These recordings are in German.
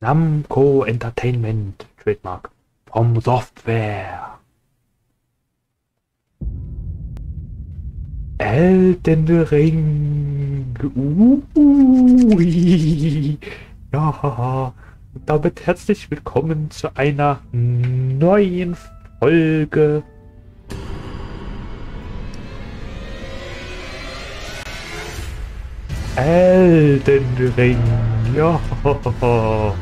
Namco Entertainment Trademark vom Software. Elden Ring. Ui. Ja. Und damit herzlich willkommen zu einer neuen Folge. Elden Ring. Ja.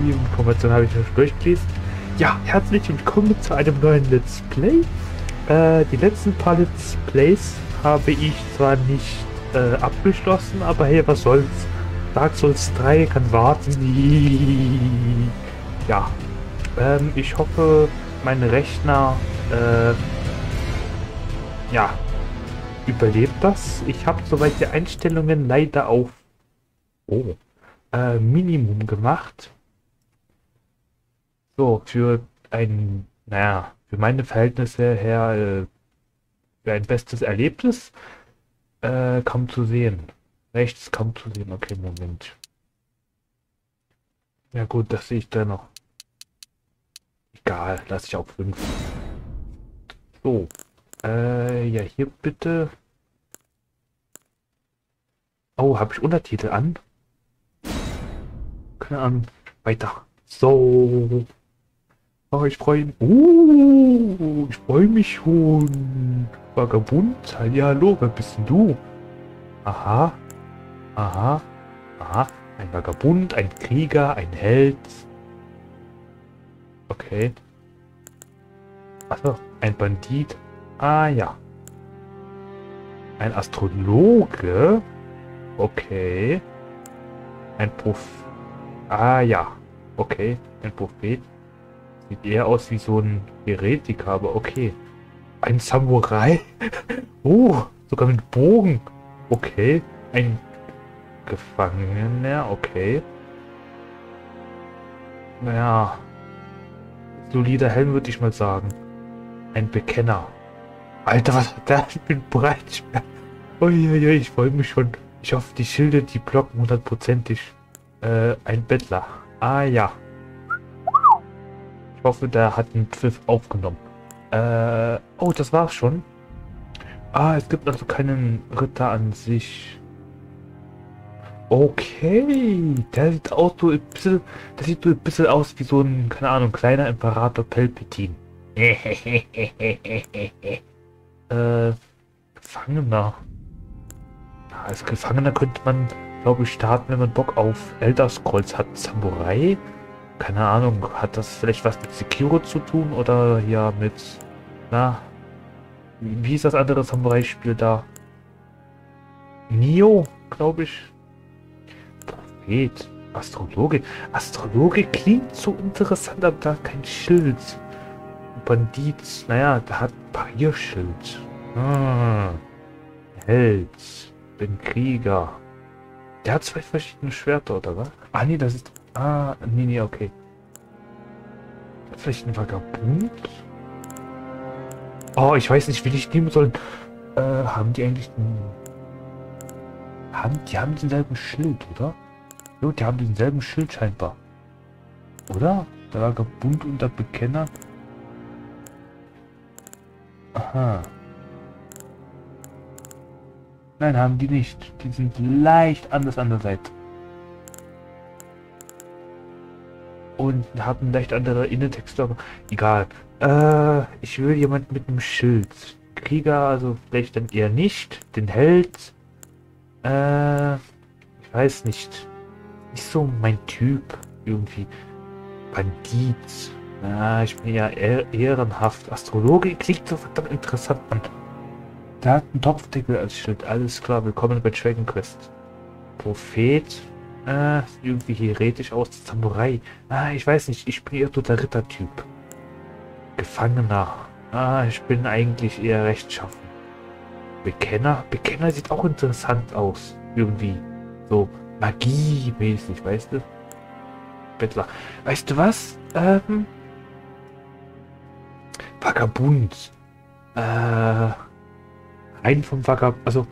Die Information habe ich schon durchgelesen. Ja, herzlich willkommen zu einem neuen Let's Play. Äh, die letzten paar Let's Plays habe ich zwar nicht äh, abgeschlossen, aber hey, was soll's. Dark Souls 3 kann warten. Ja. Ähm, ich hoffe, mein Rechner äh, ja, überlebt das. Ich habe soweit die Einstellungen leider auf oh, äh, Minimum gemacht. So, für ein, naja, für meine Verhältnisse her, äh, für ein bestes Erlebnis, äh, kaum zu sehen. Rechts kaum zu sehen. Okay, Moment. Ja gut, das sehe ich da noch. Egal, lasse ich auf 5. So. Äh, ja, hier bitte. Oh, habe ich Untertitel an? Keine Ahnung. Weiter. So. Oh, ich freue mich. Uh, ich freue mich schon. Vagabund? Ja, hallo, wer bist denn du? Aha. Aha. Aha. Ein Vagabund, ein Krieger, ein Held. Okay. Achso, ein Bandit. Ah ja. Ein Astrologe. Okay. Ein Prof... Ah ja. Okay, ein Prophet. Sieht eher aus wie so ein Heretiker, aber okay. Ein Samurai? oh, sogar mit Bogen. Okay. Ein Gefangener, okay. Naja. Solider Helm würde ich mal sagen. Ein Bekenner. Alter, was hat der ein Breitschwert? Uiuiui, ich freue mich schon. Ich hoffe, die Schilde, die blocken hundertprozentig. Äh, ein Bettler. Ah ja. Ich hoffe, der hat einen Pfiff aufgenommen. Äh, oh, das war's schon. Ah, es gibt also keinen Ritter an sich. Okay, der sieht auch so ein bisschen, der sieht so ein bisschen aus wie so ein, keine Ahnung, kleiner Imperator Palpatine. äh, Gefangener. Als Gefangener könnte man, glaube ich, starten, wenn man Bock auf Elder Scrolls hat. Samurai? Keine Ahnung, hat das vielleicht was mit Sekiro zu tun oder ja mit, na, wie ist das andere Samurai-Spiel da? Nio, glaube ich. Prophet, Astrologe. Astrologe klingt so interessant, aber da kein Schild. Bandit, naja, der hat Parierschild. Ah, Held bin Krieger. Der hat zwei verschiedene Schwerter, oder was? Ah, nee, das ist... Ah, nee, nee, okay. Vielleicht ein Vagabund? Oh, ich weiß nicht, wie ich nehmen soll. Äh, haben die eigentlich. Haben, die haben denselben Schild, oder? Jo, die haben denselben Schild scheinbar. Oder? Der Vagabund und der Bekenner. Aha. Nein, haben die nicht. Die sind leicht anders an der Seite. Und haben leicht andere Innentextur. Egal. Äh, ich will jemand mit einem Schild. Krieger, also vielleicht dann eher nicht. Den Held. Äh, ich weiß nicht. Nicht so mein Typ. Irgendwie. Bandit. Na, ich bin ja ehrenhaft. Astrologe klingt so verdammt interessant an. Der hat einen Topfdeckel als Schild. Alles klar, willkommen bei Dragon Quest. Prophet. Äh, irgendwie heretisch aus. Samurai. Ah, ich weiß nicht. Ich bin eher der Rittertyp. Gefangener. Ah, ich bin eigentlich eher rechtschaffen. Bekenner. Bekenner sieht auch interessant aus. Irgendwie. So Magie-mäßig, weißt du? Bettler. Weißt du was? Ähm. Vagabund. Äh rein vom Vagabund, also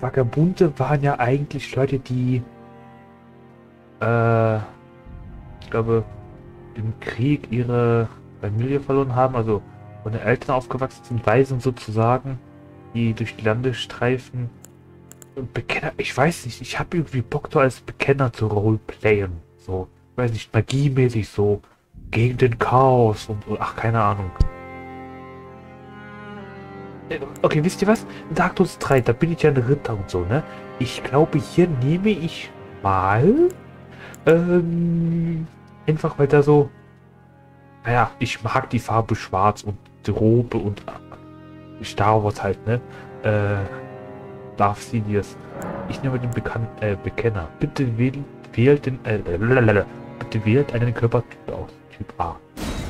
Vagabunde waren ja eigentlich Leute, die äh, ich glaube, im Krieg ihre Familie verloren haben, also von den Eltern aufgewachsen sind, Waisen sozusagen, die durch die Lande streifen. Und Bekenner, ich weiß nicht, ich habe irgendwie Bock da als Bekenner zu roleplayen. So, ich weiß nicht, magiemäßig so, gegen den Chaos und, ach, keine Ahnung. Okay, wisst ihr was? Dark Souls 3, da bin ich ja ein Ritter und so, ne? Ich glaube, hier nehme ich mal ähm, einfach weil da so naja, ich mag die Farbe schwarz und die Robe und äh, Star Wars halt, ne? Äh, Darth Sidious. Ich nehme den Bekan äh, Bekenner. Bitte wählt, wählt den, äh, bitte wählt einen Körpertyp aus. Typ A.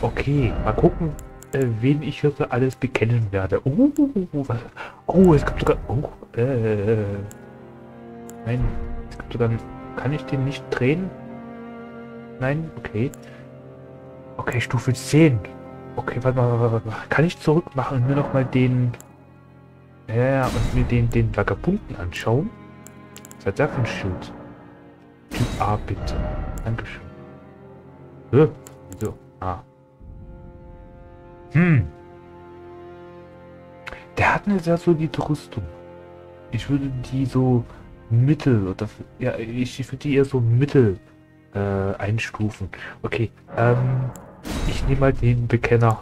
Okay, mal gucken, äh, wen ich hier so alles bekennen werde. Oh, was? Oh, es gibt sogar, oh, äh, nein, es gibt sogar, kann ich den nicht drehen? Nein, okay. Okay, Stufe 10. Okay, warte mal, warte mal. Kann ich zurück machen und mir nochmal den... Ja, und mir den, den Vagabunden anschauen? Was hat der für ein Schild? Typ A, bitte. Dankeschön. Äh, so, A. Hm. Der hat eine sehr solide Rüstung. Ich würde die so mittel oder ja, ich würde die eher so mittel äh, einstufen. Okay, ähm, ich nehme mal den Bekenner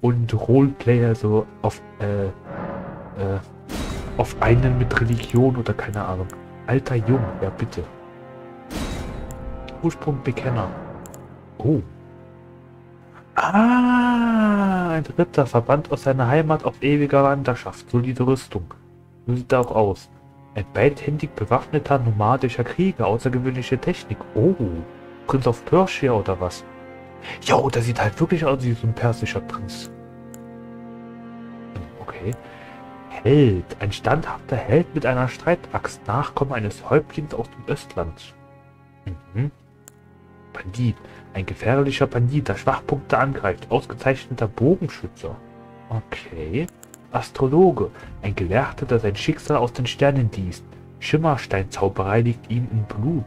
und Roleplayer so auf, äh, äh, auf einen mit Religion oder keine Ahnung. Alter Jung, ja bitte. Ursprung Bekenner. Oh. Ah, ein Ritter, verbannt aus seiner Heimat auf ewiger Wanderschaft. Solide Rüstung. So sieht er auch aus. Ein beidhändig bewaffneter nomadischer Krieger, außergewöhnliche Technik. Oh, Prinz of Persia oder was? Jo, der sieht halt wirklich aus wie so ein persischer Prinz. Okay. Held. Ein standhafter Held mit einer Streitaxt. Nachkomme eines Häuptlings aus dem Östland. Mhm. Bandit. Ein gefährlicher Bandit, der Schwachpunkte angreift. Ausgezeichneter Bogenschützer. Okay. Astrologe. Ein Gelehrter, der sein Schicksal aus den Sternen liest. Schimmersteinzauberei liegt ihm im Blut.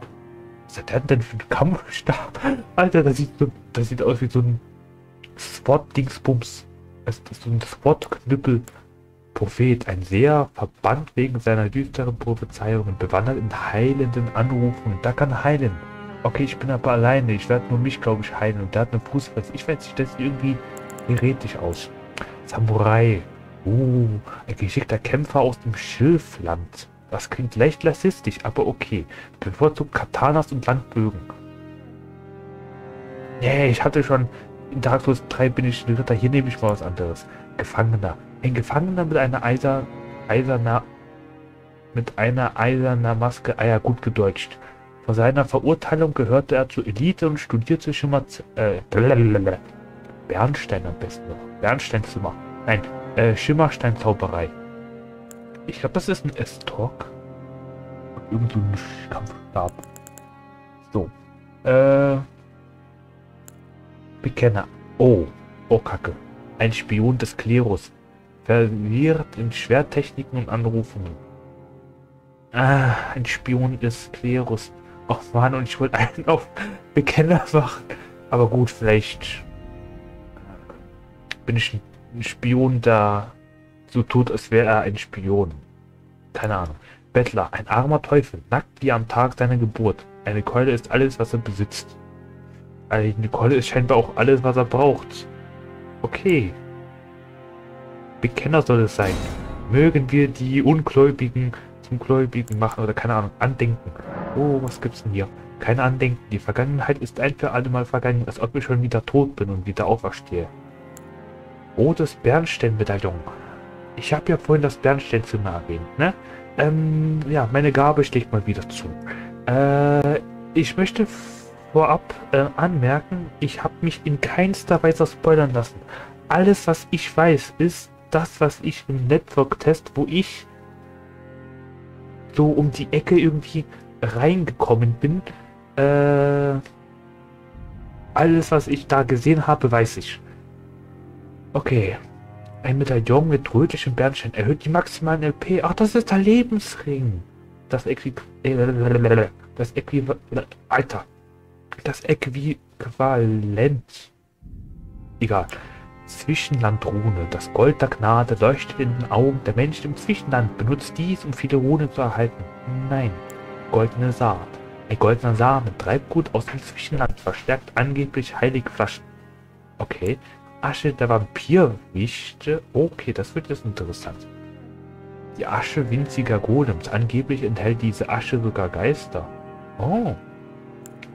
Was hat der denn für einen Kampfstab? Alter, das sieht, so, das sieht aus wie so ein Swat-Dingsbums. Das ist so ein Swat-Knüppel. Prophet, ein sehr verbannt wegen seiner düsteren Prophezeiungen, bewandert in heilenden Anrufen. Da kann heilen. Okay, ich bin aber alleine. Ich werde nur mich, glaube ich, heilen. Und der hat eine Fußfessel. Ich weiß nicht, das irgendwie heretisch aus. Samurai. Uh, ein geschickter Kämpfer aus dem Schilfland. Das klingt leicht lassistisch, aber okay. Bevorzugt Katanas und Landbögen. Nee, ich hatte schon... In Dark Souls 3 bin ich ein Ritter. Hier nehme ich mal was anderes. Gefangener. Ein Gefangener mit einer Eiser... Eiserner... Mit einer eiserner Maske. Ah ja, gut gedeutscht. Vor seiner Verurteilung gehörte er zur Elite und studierte Schimmer... Äh... Bernstein am besten noch. Bernsteinzimmer. Nein, äh, Schimmersteinzauberei. Ich glaube, das ist ein S-Talk. Irgend so ein Kampfstab. So. Äh. Bekenner. Oh. Oh, Kacke. Ein Spion des Klerus. Verwirrt in Schwertechniken und Anrufungen. Ah, ein Spion des Klerus. Och man, und ich wollte einen auf Bekenner machen. Aber gut, vielleicht bin ich ein Spion da so tut, als wäre er ein Spion. Keine Ahnung. Bettler, ein armer Teufel, nackt wie am Tag seiner Geburt. Eine Keule ist alles, was er besitzt. Eine Keule ist scheinbar auch alles, was er braucht. Okay. Bekenner soll es sein. Mögen wir die Ungläubigen zum Gläubigen machen oder keine Ahnung, andenken. Oh, was gibt's denn hier? Kein Andenken. Die Vergangenheit ist ein für alle Mal vergangen, als ob ich schon wieder tot bin und wieder auferstehe. Rotes Bernstein-Medaillon. Ich habe ja vorhin das Bernsteinzimmer erwähnt, ne? Ähm, ja, meine Gabe schlägt mal wieder zu. Äh, ich möchte vorab äh, anmerken, ich habe mich in keinster Weise spoilern lassen. Alles, was ich weiß, ist das, was ich im Network-Test, wo ich so um die Ecke irgendwie reingekommen bin. Äh, alles, was ich da gesehen habe, weiß ich. Okay. Ein Medaillon mit rötlichem Bernstein erhöht die maximalen LP. Ach, das ist der Lebensring. Das Äquivalent. Das Äquivalent. Alter. das Äquivalent. Egal. Zwischenlandrune. Das Gold der Gnade leuchtet in den Augen der Menschen im Zwischenland. Benutzt dies, um viele Runen zu erhalten. Nein. Goldene Saat. Ein goldener Samen. Treibgut aus dem Zwischenland. Verstärkt angeblich Heiligflaschen. Okay. Asche der Vampirwichte. Okay, das wird jetzt interessant. Die Asche winziger Golems. Angeblich enthält diese Asche sogar Geister. Oh.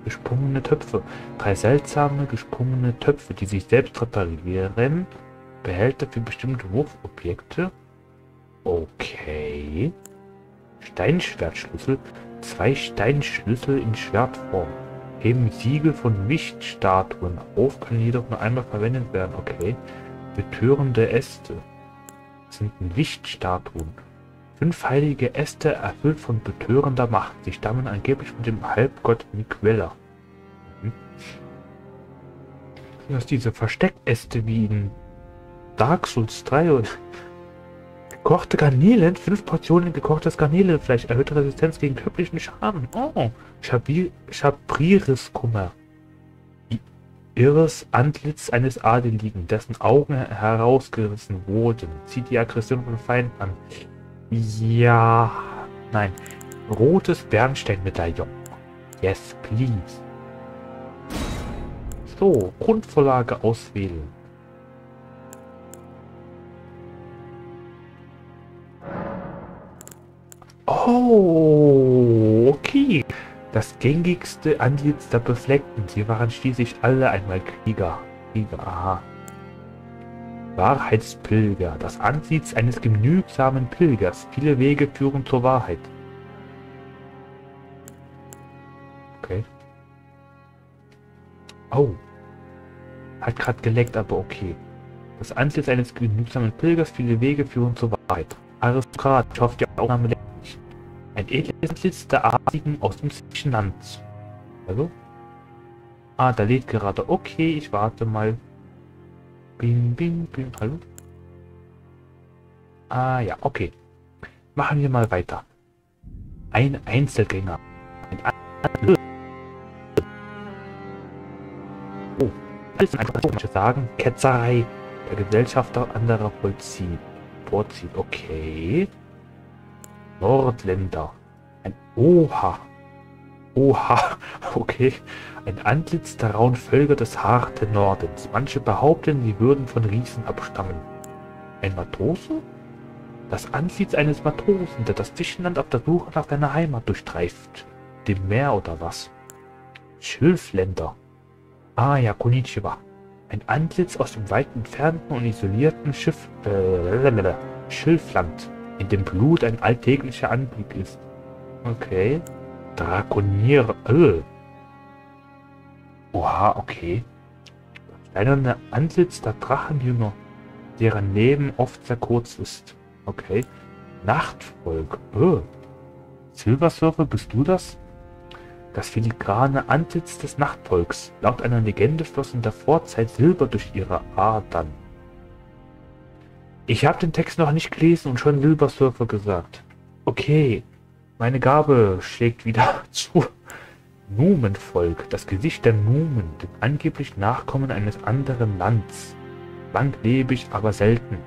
Gesprungene Töpfe. Drei seltsame gesprungene Töpfe, die sich selbst reparieren. Behälter für bestimmte Wurfobjekte. Okay. Steinschwertschlüssel. Zwei Steinschlüssel in Schwertform. Heben Siegel von Lichtstatuen auf, können jedoch nur einmal verwendet werden. Okay. Betörende Äste. Das sind Lichtstatuen. Fünf heilige Äste erfüllt von betörender Macht. Sie stammen angeblich von dem Halbgott Miquella. Mhm. Sind das diese Versteckäste wie in Dark Souls 3 und gekochte Garnelen? Fünf Portionen gekochtes Garnelenfleisch erhöht Resistenz gegen körperlichen Schaden. Oh, Schabririskummer. Irres Antlitz eines Adeligen, dessen Augen herausgerissen wurden, zieht die Aggression von Feinden an. Ja. Nein. Rotes Bernsteinmedaillon. Yes, please. So, Grundvorlage auswählen. Das gängigste Antlitz der Befleckten. Sie waren schließlich alle einmal Krieger. Krieger, aha. Wahrheitspilger, das Antlitz eines genügsamen Pilgers. Viele Wege führen zur Wahrheit. Okay. Oh. Hat gerade geleckt, aber okay. Das Antlitz eines genügsamen Pilgers, viele Wege führen zur Wahrheit. Aristokrat, ich hoffe, die Aufnahme. Ein edles Antlitz der Adligen aus dem Zwischenland. Also? Ah, da lädt gerade. Okay, ich warte mal. Bing, bing, bing. Hallo? Ah ja, okay. Machen wir mal weiter. Ein Einzelgänger. Ein oh, ist einfach so sagen. Ketzerei. Der Gesellschafter anderer vollzieht. Vorzieht. Okay. Nordländer. Ein Oha. Oha, okay. Ein Antlitz der rauen Völker des harten Nordens. Manche behaupten, sie würden von Riesen abstammen. Ein Matrose? Das Antlitz eines Matrosen, der das Zwischenland auf der Suche nach seiner Heimat durchstreift. Dem Meer oder was? Schilfländer. Ah ja, Konnichiwa. Ein Antlitz aus dem weit entfernten und isolierten Schiff, äh, Schilfland, in dem Blut ein alltäglicher Anblick ist. Okay. Drakonier. Äh. Oha, okay. Steinerne Antlitz der Drachenjünger, deren Leben oft sehr kurz ist. Okay. Nachtvolk. Äh. Silversurfer, bist du das? Das filigrane Antlitz des Nachtvolks. Laut einer Legende floss in der Vorzeit Silber durch ihre Adern. Ich habe den Text noch nicht gelesen und schon Silbersurfer gesagt. Okay, meine Gabe schlägt wieder zu. Numenvolk, das Gesicht der Numen, den angeblich Nachkommen eines anderen Lands. Langlebig, aber selten.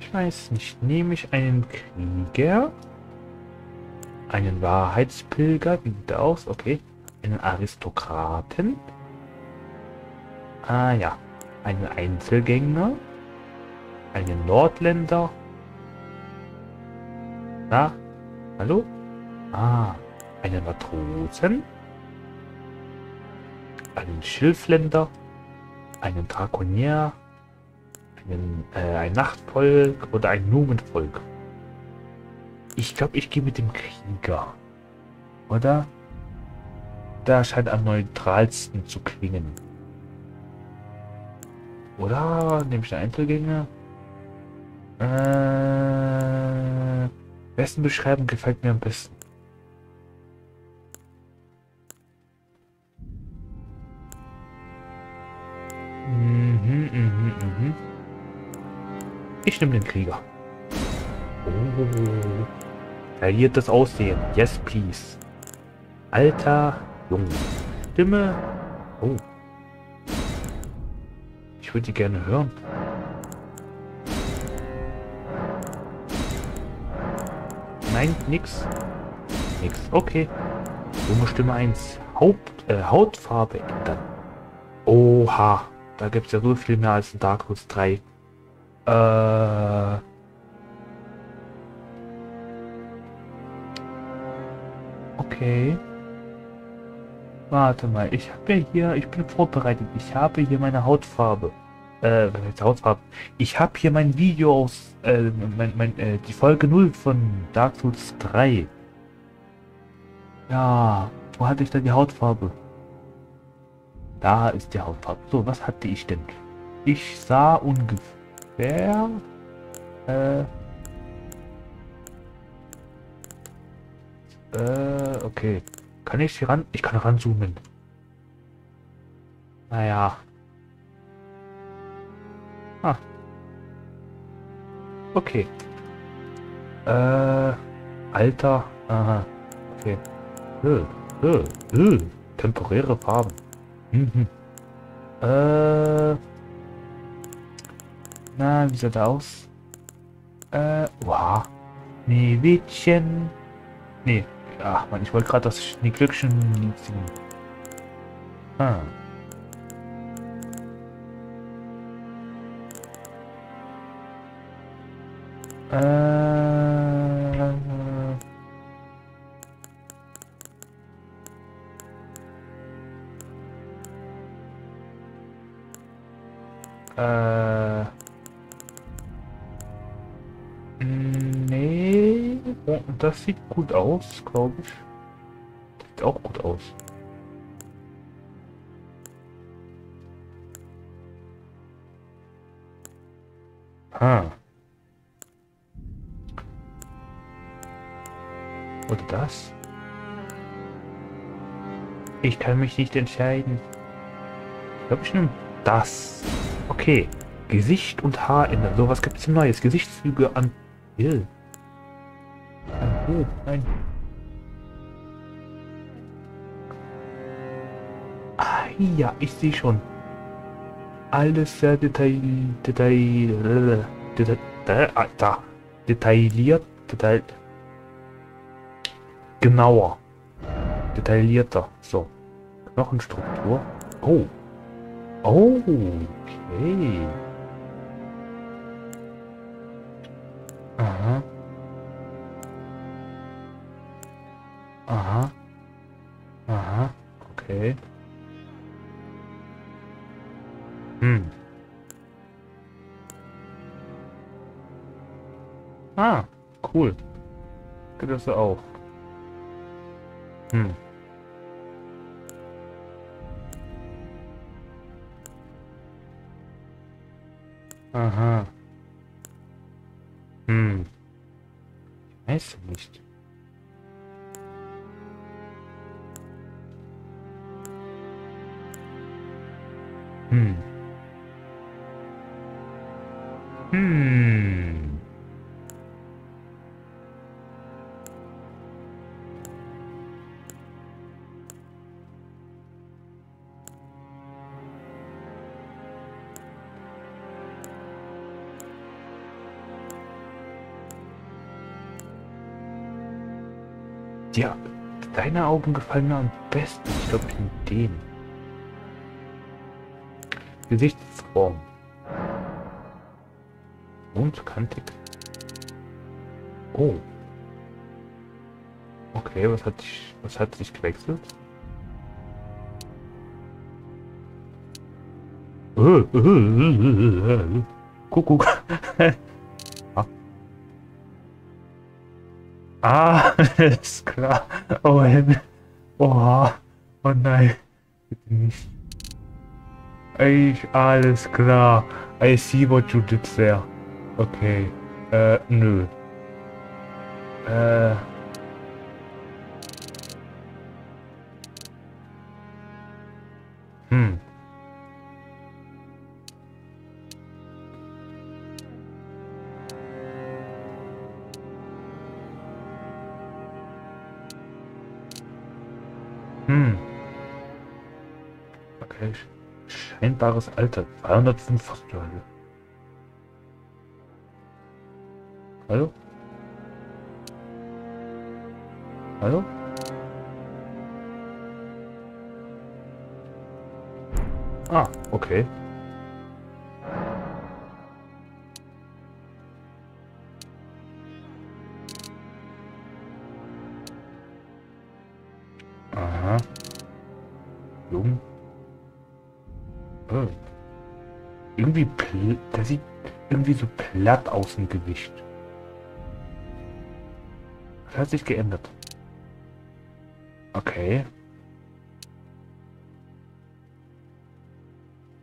Ich weiß nicht, nehme ich einen Krieger? Einen Wahrheitspilger, wie sieht der aus? Okay. Einen Aristokraten? Ah ja. Einen Einzelgänger? Einen Nordländer? Na? Hallo? Ah, einen Matrosen? Einen Schilfländer? Einen Drakonier? Einen, äh, ein Nachtvolk oder ein Numenvolk? Ich glaube, ich gehe mit dem Krieger. Oder? Da scheint am neutralsten zu klingen. Oder nehme ich eine Einzelgänger? Äh, besten Beschreibung gefällt mir am besten. Mhm, mhm, mhm. Ich nehme den Krieger. Oh. Detailliertes Aussehen. Yes, please. Alter Junge. Stimme. Oh. Ich würde die gerne hören. Nein, nix. Nix. Okay. Junge Stimme 1. Haupt, äh, Hautfarbe ändern. Oha. Da gibt es ja so viel mehr als in Dark Souls 3. Äh. Okay. Warte mal, ich habe ja hier, ich bin vorbereitet. Ich habe hier meine Hautfarbe. Äh, was heißt Hautfarbe? Ich habe hier mein Video aus, äh, mein, mein, äh, die Folge 0 von Dark Souls 3. Ja, wo hatte ich da die Hautfarbe? Da ist die Hautfarbe. So, was hatte ich denn? Ich sah ungefähr... Äh... Äh, okay. Kann ich hier ran? Ich kann ranzoomen. Naja. Ah. Okay. Äh, Alter. Aha. Okay. Äh, äh, äh. Temporäre Farben. Mhm. Äh. Na, wie sieht er aus? Äh, wow. Schneewittchen. Nee, Ach man, ich wollte gerade das Schneeglückchen singen. Ah. Äh, äh, nee, das sieht gut aus, glaube ich. Sieht auch gut aus. Ah. Oder das? Ich kann mich nicht entscheiden. Ich glaube, ich nehme das. Okay. Gesicht und Haar ändern. So, was gibt es Neues? Gesichtszüge an... Ew. Oh, nein. Ah, ja, ich sehe schon. Alles sehr detail, detail, detail, detail, da, detailliert, detail, genauer, detaillierter. So, Knochenstruktur. Oh, oh, okay. Geht Augen gefallen mir am besten. Ich glaube, in denen. Gesichtsform. Und kantig. Oh. Okay, was hat sich, was hat sich gewechselt? Kuckuck. ah, ist klar. Oh, Oha. Oh nein. Bitte nicht. Ich, alles klar. I see what you did there. Okay. Äh, nö. Okay. Scheinbares Alter. 205 was du Hölle. Hallo? Hallo? Ah, okay. Irgendwie so platt aus dem Gewicht. Das hat sich geändert. Okay.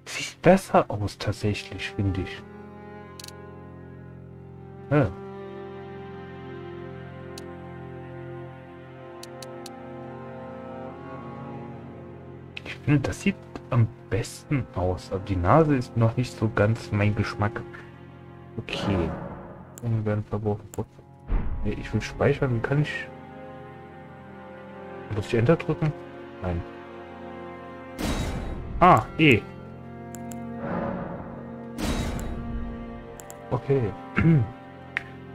Sieht besser aus tatsächlich, finde ich. Ja. Ich finde, das sieht am besten aus. Aber die Nase ist noch nicht so ganz mein Geschmack. Und werden verworfen. Nee, ich will speichern. Wie kann ich... Muss ich Enter drücken? Nein. Ah, E. Okay.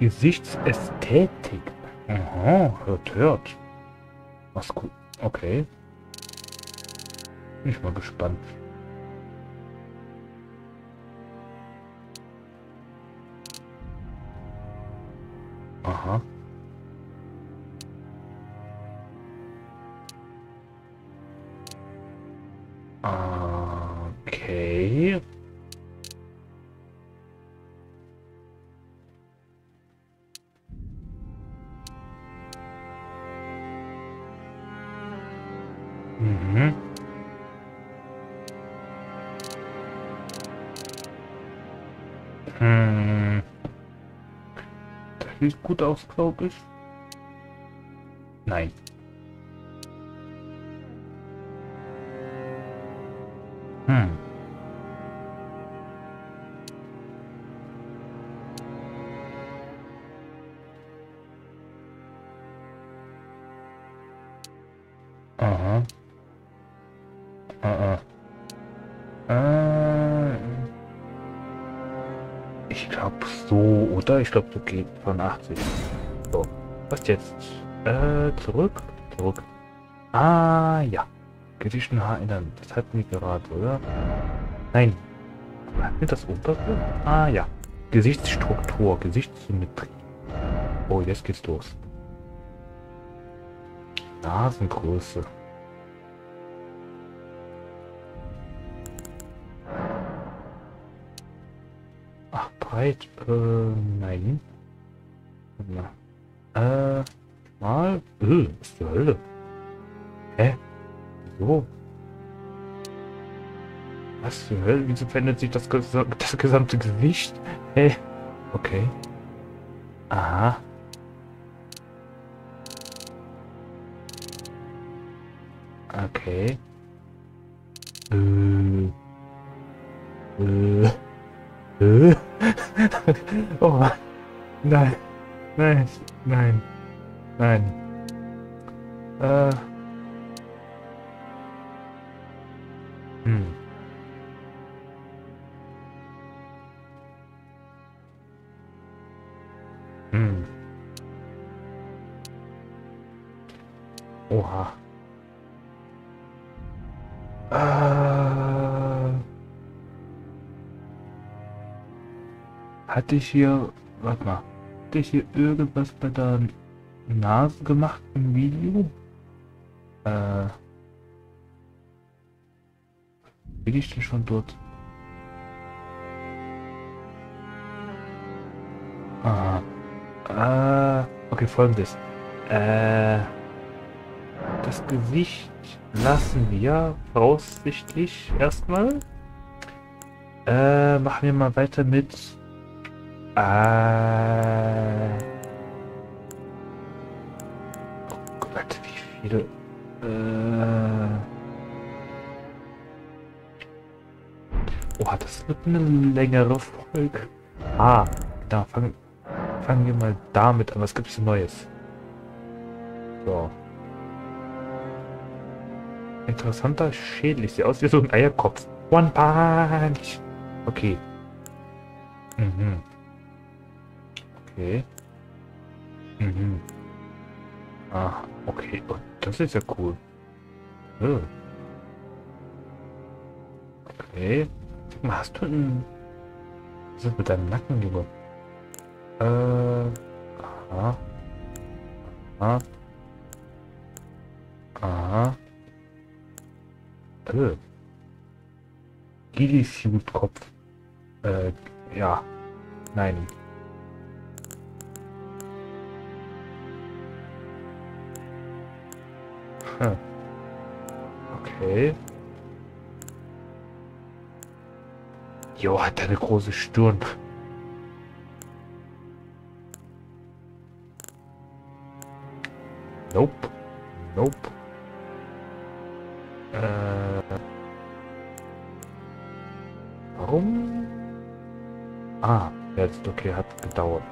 Gesichtsästhetik. Aha, hört, hört. Was gut. Okay. Bin ich mal gespannt. Aus, glaube ich. Nein. Ich glaube, so geht von 80. So, was jetzt? Äh, zurück? Zurück. Ah, ja. Gedichten Haar ändern. Das hatten wir gerade, oder? Nein. Hatten das untergehört? Ah, ja. Gesichtsstruktur, Gesichtssymmetrie. Oh, jetzt geht's los. Nasengröße. Ach, breit. Äh, nein. Na. Äh, mal. Äh, was zur Hölle? Hä? So. Was zur Hölle? Wieso verändert sich das, ges das gesamte Gewicht? Hä? Okay. Aha. Okay. Äh. Äh. Äh. oh. Nein. Nein. Nein. Nein. Äh. Hm. Hatte ich hier, warte mal, hatte ich hier irgendwas bei der Nase gemacht im Video? Äh, bin ich denn schon dort? Ah, äh, okay, folgendes. Äh, das Gewicht lassen wir voraussichtlich erstmal. Äh, machen wir mal weiter mit. Äh. Oh Gott, wie viele. Äh. Oh, das wird eine längere Folge. Ah, da fangen, fangen wir mal damit an. Was gibt es Neues? So. interessanter Schädel. Ich sehe aus wie so ein Eierkopf. One Punch. Okay. Mhm. Okay. Mhm. Ah, okay. Oh, das ist ja cool. Oh. Okay. Sag mal, hast du einen... Was ist mit deinem Nacken, Junge? Äh... Aha. Aha. Aha. Äh. Gillisuit-Kopf. Äh, ja. Nein. Hm. Okay. Jo, hat eine große Stirn. Nope. Nope. Äh. Warum? Ah, jetzt okay, hat gedauert.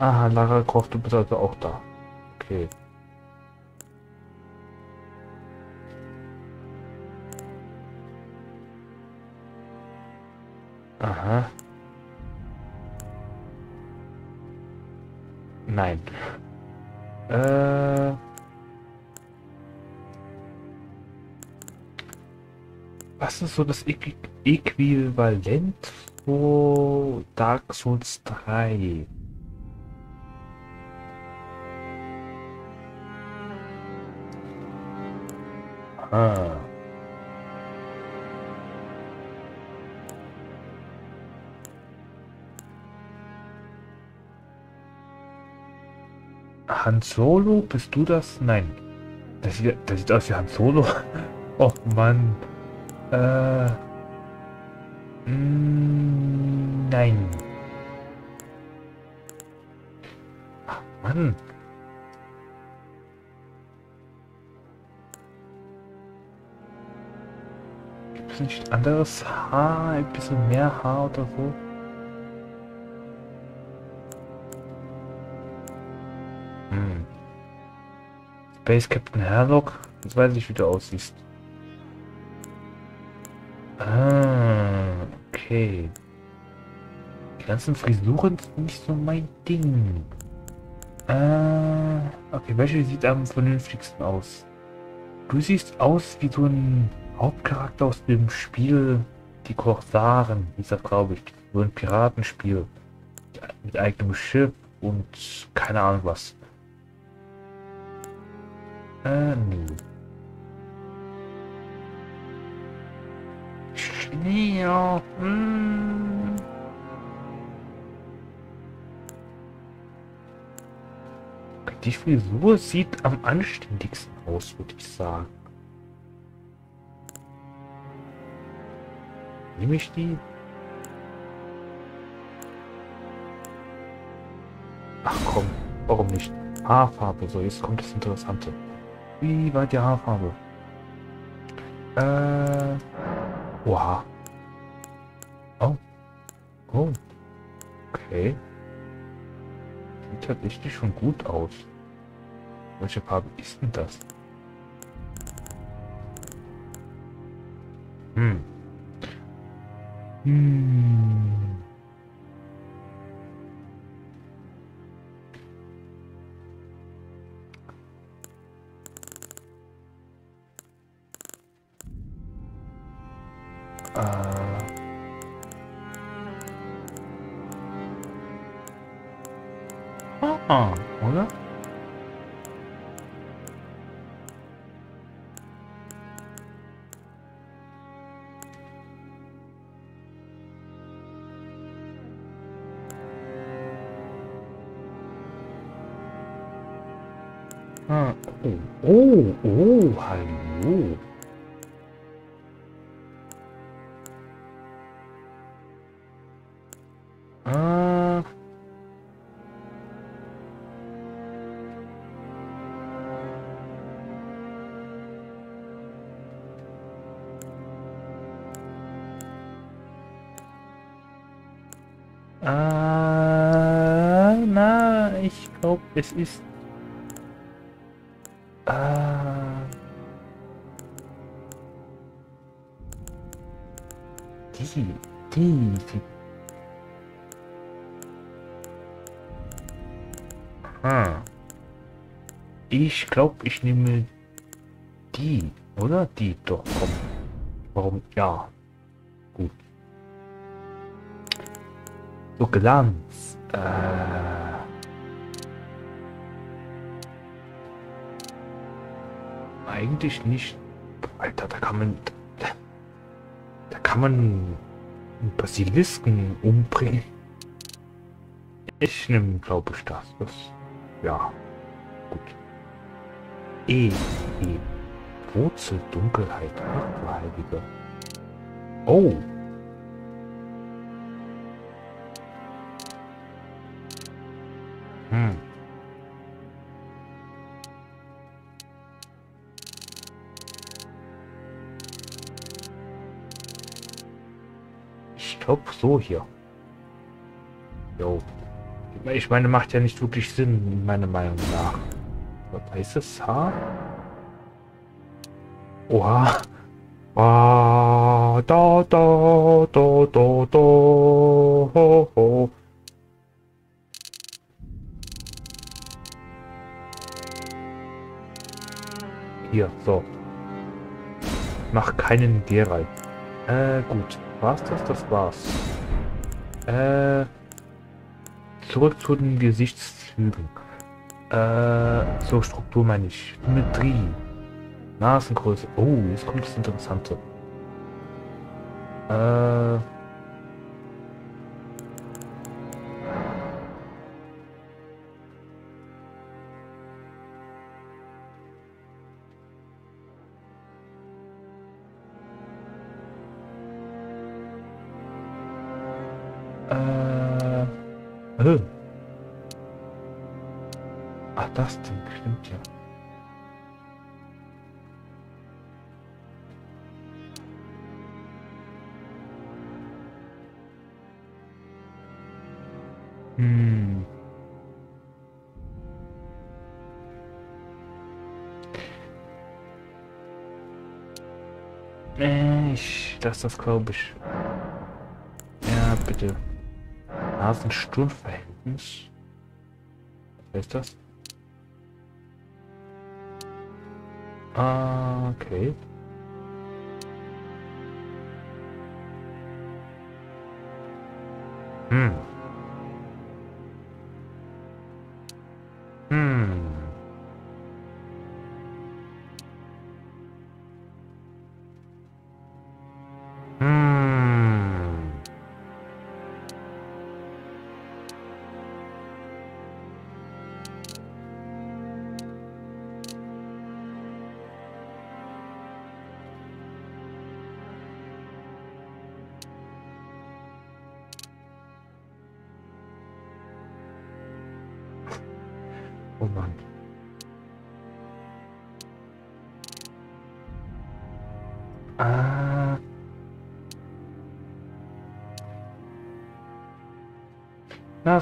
Aha, Lara Croft, du bist also auch da. Okay. Aha. Nein. Äh. Was ist so das Äqu Äquivalent zu Dark Souls 3? Ah. Han Solo? Bist du das? Nein. Das sieht, das sieht aus wie Han Solo. oh Mann. Äh. Mm, nein. Ach, Mann. Gibt es nicht anderes Haar? Ein bisschen mehr Haar oder so? Hm. Space Captain Herlock? Jetzt weiß ich, wie du aussiehst. Ah, okay. Die ganzen Frisuren sind nicht so mein Ding. Ah, okay, welche sieht am vernünftigsten aus? Du siehst aus wie so ein Hauptcharakter aus dem Spiel Die Korsaren, hieß das glaube ich. So ein Piratenspiel. Mit eigenem Schiff und keine Ahnung was. Äh, nee. Schnee, mm. Die Frisur sieht am anständigsten aus, würde ich sagen. Nehme ich die? Ach komm, warum nicht? Haarfarbe, so jetzt kommt das Interessante. Wie war die Haarfarbe? Äh. Oha. Oh. Oh. Okay. Sieht tatsächlich schon gut aus. Welche Farbe ist denn das? Hm. Hm. Es ist Äh, die, die, die. Hm. Ich glaube, ich nehme die, oder? Die, doch, komm. Warum? Ja. Gut. So, Glanz. Äh. Eigentlich nicht. Alter, da kann man... Da kann man einen Basilisken umbringen. Ich nehme, glaube ich, das. das. Ja. Gut. E. E. Wurzel Dunkelheit. Heilige. Oh. So hier. Jo. Ich meine, macht ja nicht wirklich Sinn, meiner Meinung nach. Weißes Haar? Oha. Ah, da, da, da, da, da, ho, ho. Hier, so. Mach keinen Geralt. Äh, gut. War's das? Das war's. Äh, zurück zu den Gesichtszügen. Äh, zur Struktur meine ich. Symmetrie. Nasengröße. Oh, jetzt kommt das Interessante. Äh. Lasse das, glaube ich. Ja, bitte. Nasensturmverhältnis. Was ist das? Ah, okay.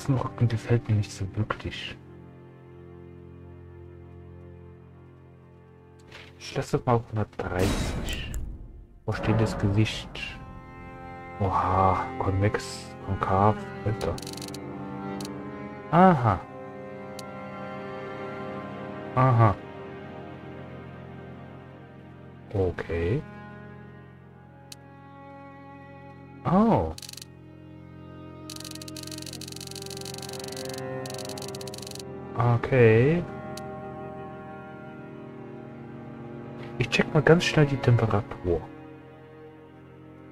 Nasenrücken gefällt mir nicht so wirklich. Ich lasse mal auf 130. Wo steht das Gesicht? Oha, konvex, konkav, Alter. Aha. Aha. Okay. Oh. Okay. Ich check mal ganz schnell die Temperatur.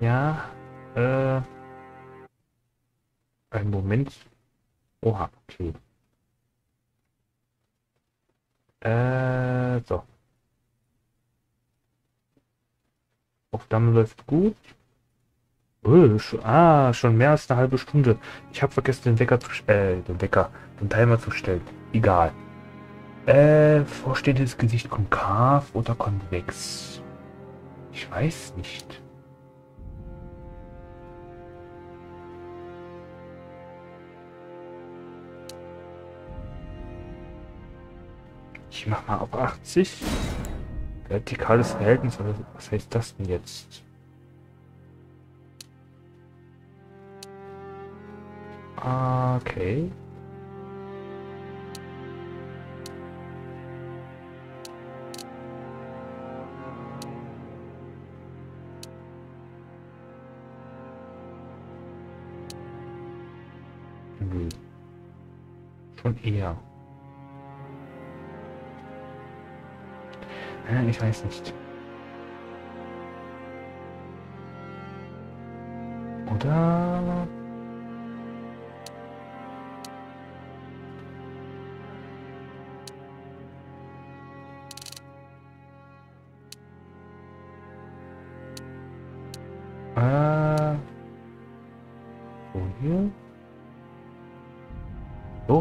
Ja, äh... Ein Moment. Oha, okay. Äh, so. Aufnahme läuft gut. Schon, ah, schon mehr als eine halbe Stunde. Ich habe vergessen, den Wecker zu äh, den Wecker, den Timer zu stellen. Egal. Äh, vorstehendes Gesicht konkav oder konvex? Ich weiß nicht. Ich mach mal auf 80. Vertikales Verhältnis, was heißt das denn jetzt? Okay. Nö. Schon eher. Äh, ich weiß nicht. Oder...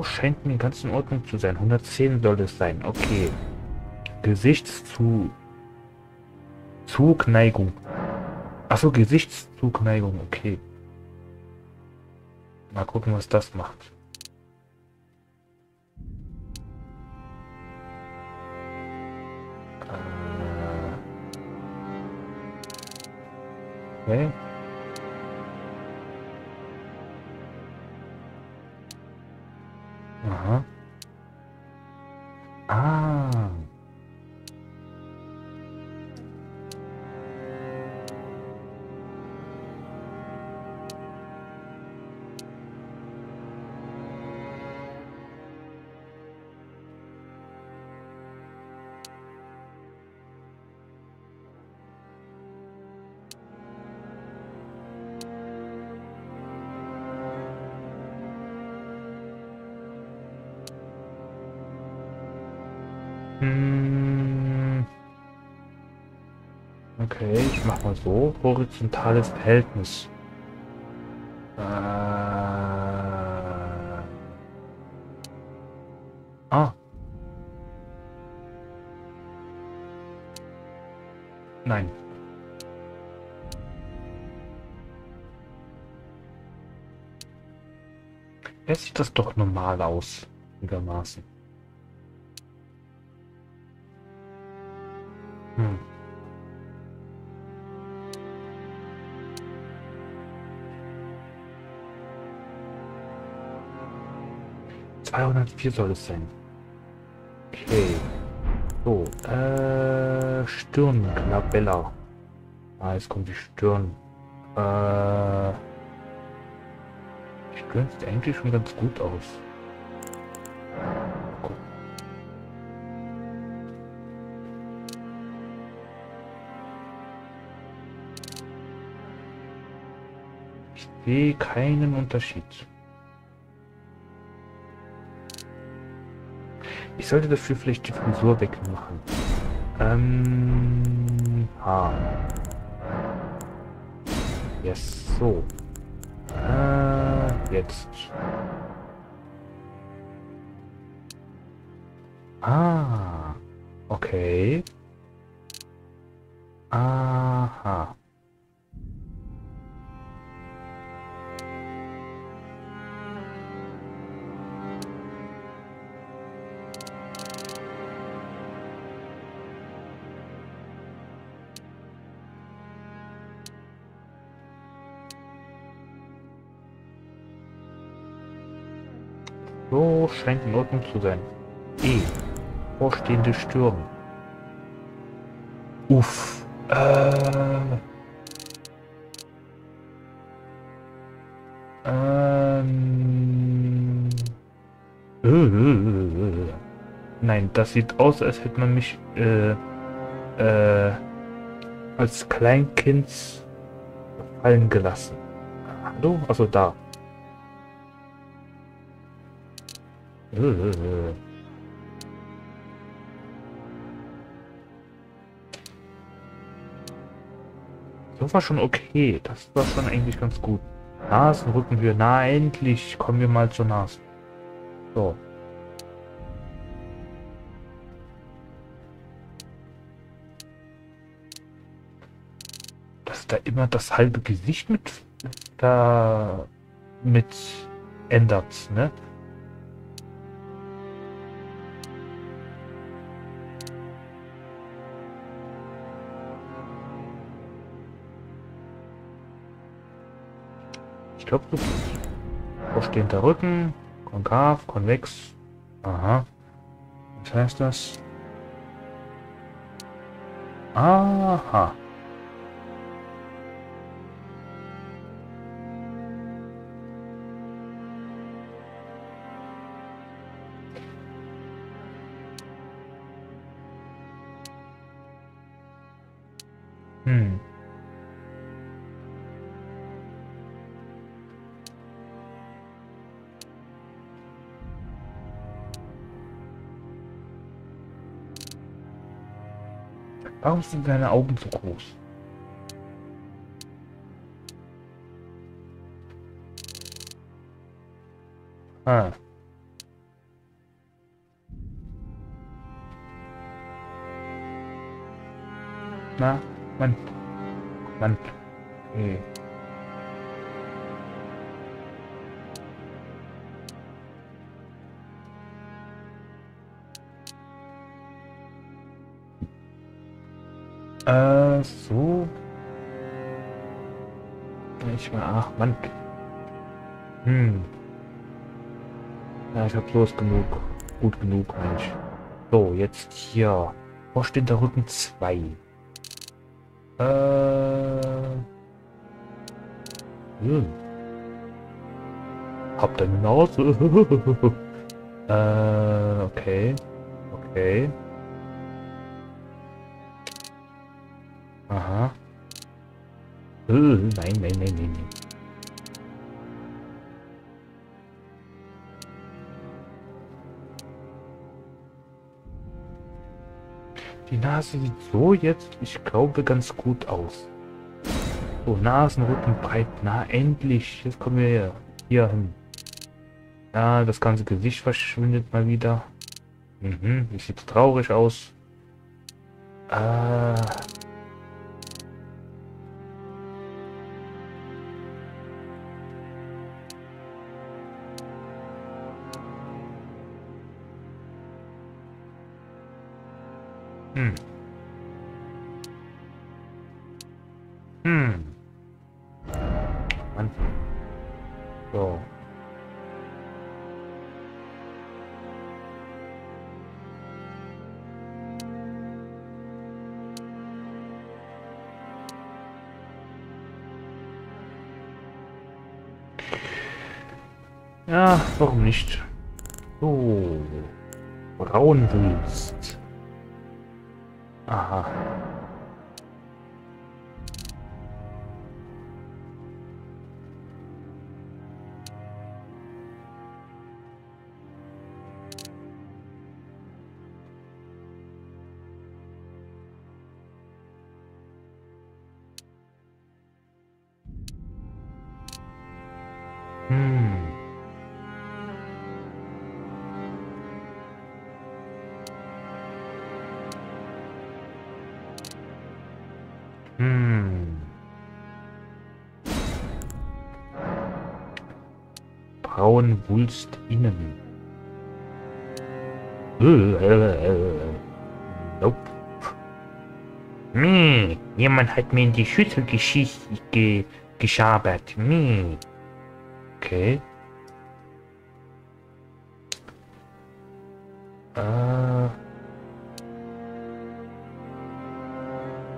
Scheint mir ganz in Ordnung zu sein. 110 soll es sein. Okay. Gesichtszu... Zugneigung. Achso, Gesichtszugneigung. Okay. Mal gucken, was das macht. Okay. Hm. Okay, ich mach mal so. Horizontales Verhältnis. Äh. Ah. Nein. Jetzt sieht das doch normal aus. Einigermaßen. 304 soll es sein. Okay. So, äh, Stirn, Labella. Ah, jetzt kommt die Stirn. Äh, die Stirn sieht eigentlich schon ganz gut aus. Ich sehe keinen Unterschied. Sollte dafür vielleicht die Frisur wegmachen. Ähm, Haar. Yes, so. Äh, jetzt. Ah, okay. Scheint in Ordnung zu sein. E. Vorstehende Stirn. Uff. Äh. Ähm. Äh. Nein, das sieht aus, als hätte man mich äh, äh, als Kleinkind fallen gelassen. Hallo? Also da. So war schon okay. Das war schon eigentlich ganz gut. Nasenrückenhöhe. Na, endlich kommen wir mal zur Nase. So. Dass da immer das halbe Gesicht mit da mit ändert, ne? Glaube, so geht's. Vorstehender Rücken, konkav, konvex. Aha. Was heißt das? Aha. Warum sind deine Augen so groß? Ah. Hab bloß genug. Gut genug, Mensch. So, jetzt hier. Wo steht der Rücken 2? Äh. Hm. Habt ihr eine Nase? äh, okay. Okay. Aha. Äh, nein, nein, nein, nein, nein. Nase sieht so jetzt, ich glaube, ganz gut aus. So, Nasenrücken breit. Na, endlich. Jetzt kommen wir hier hin. Ja, das ganze Gesicht verschwindet mal wieder. Mhm, wie sieht traurig aus. Äh... Hm. So. Ja, warum nicht? So. Braunwülst. Aha. Jemand hat mir in die Schüssel geschiss, ge, geschabert. Meh. Okay. Äh.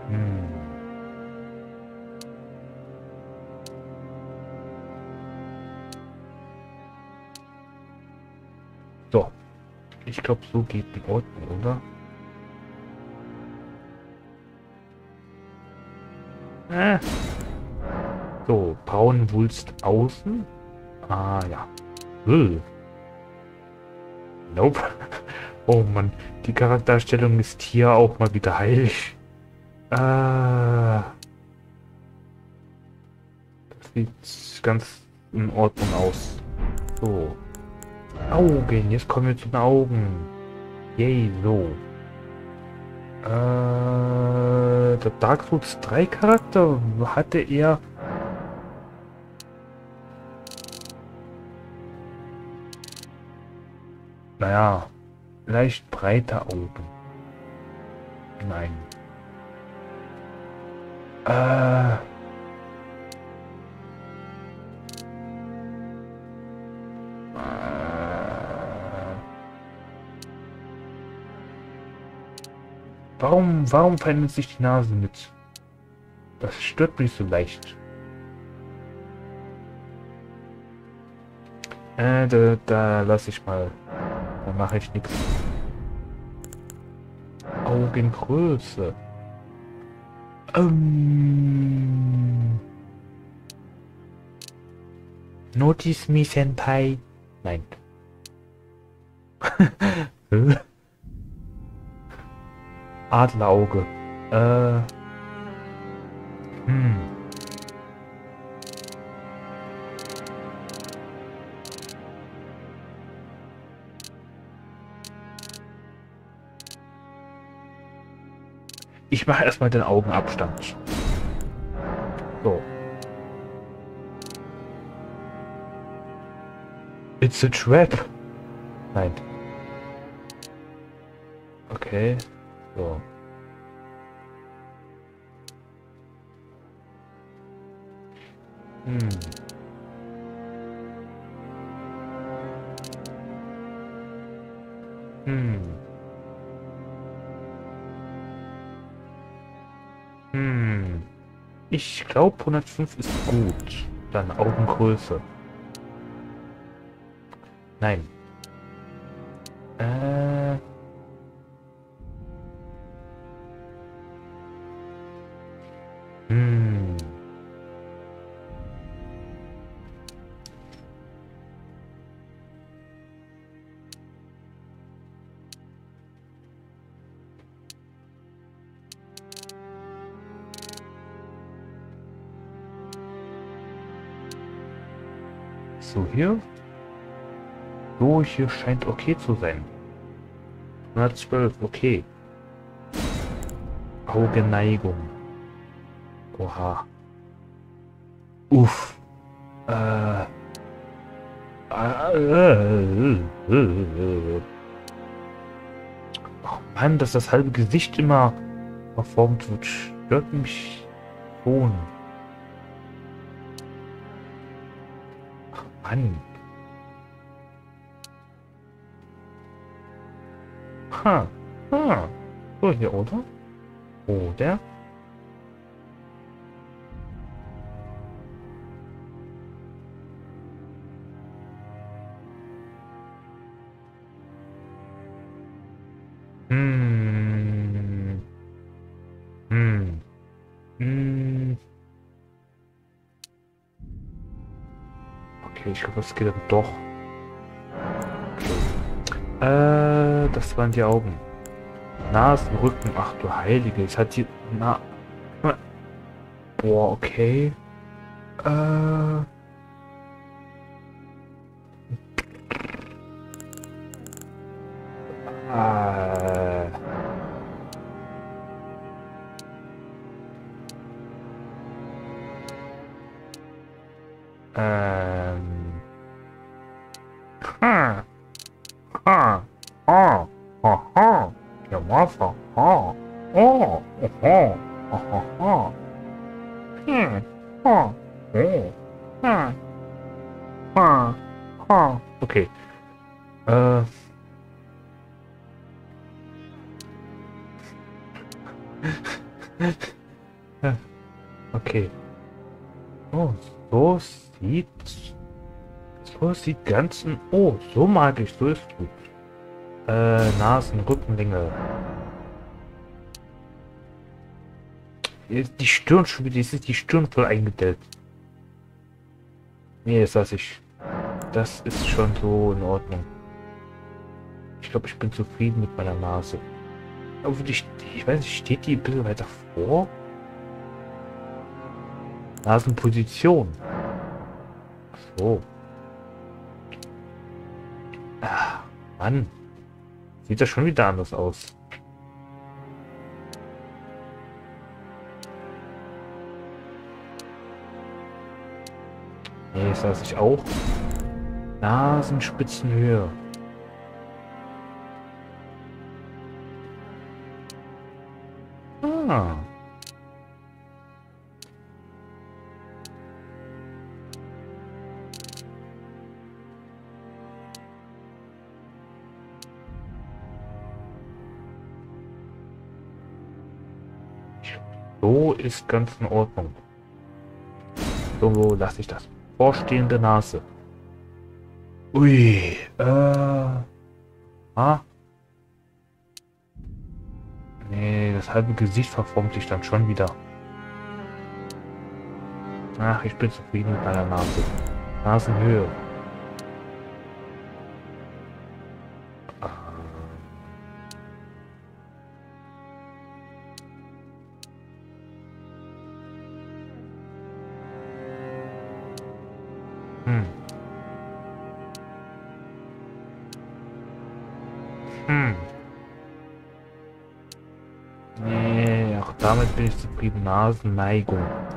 Hm. So. Ich glaube, so geht in Ordnung, oder? Äh. So, Braunwulst außen. Ah, ja. Äh. Nope. Oh Mann, die Charakterstellung ist hier auch mal wieder heilig. Ah. Das sieht ganz in Ordnung aus. So. Augen, jetzt kommen wir zu den Augen. Yay, so. Äh, der Dark Souls 3 Charakter hatte er Naja, leicht breite Augen. Nein. Äh. Warum, warum verändert sich die Nase mit? Das stört mich so leicht. Äh, da, da lasse ich mal. Da mache ich nichts. Augengröße. Ähm. Notice me, Senpai. Nein. Adlerauge. Äh. Hm. Ich mache erstmal den Augenabstand. So. It's a trap. Nein. Okay. So. Hm. Hm. Hm. Ich glaube 105 ist gut. Dann Augengröße. Nein. Äh. Hier scheint okay zu sein. 112, okay. Augenneigung. Oha. Uff. Äh. Oh Mann, dass das halbe Gesicht immer verformt wird, stört mich schon. Ach Mann. Ha. Ha. So hier, oder? Oder? Hm. Hm. Hm. Okay, ich glaube, das geht dann doch. Okay. Das waren die Augen. Nasen, Rücken. Ach du Heilige, es hat die... Na... Boah, okay. Äh... Äh... ganzen... Oh, so mag ich, so ist gut. Äh, Nasen, Rückenlänge. Die Stirn schon wieder, ist die Stirn voll eingedellt. Nee, das lasse ich. Das ist schon so in Ordnung. Ich glaube, ich bin zufrieden mit meiner Nase. Aber die, ich weiß nicht, steht die ein bisschen weiter vor? Nasenposition. So. Mann. Sieht das schon wieder anders aus. Nee, das lasse ich auch. Nasenspitzenhöhe. Ah. Ist ganz in Ordnung. So lasse ich das. Vorstehende Nase. Ui, äh... Ah? Nee, das halbe Gesicht verformt sich dann schon wieder. Ach, ich bin zufrieden mit meiner Nase. Nasenhöhe. Bin ich zufrieden.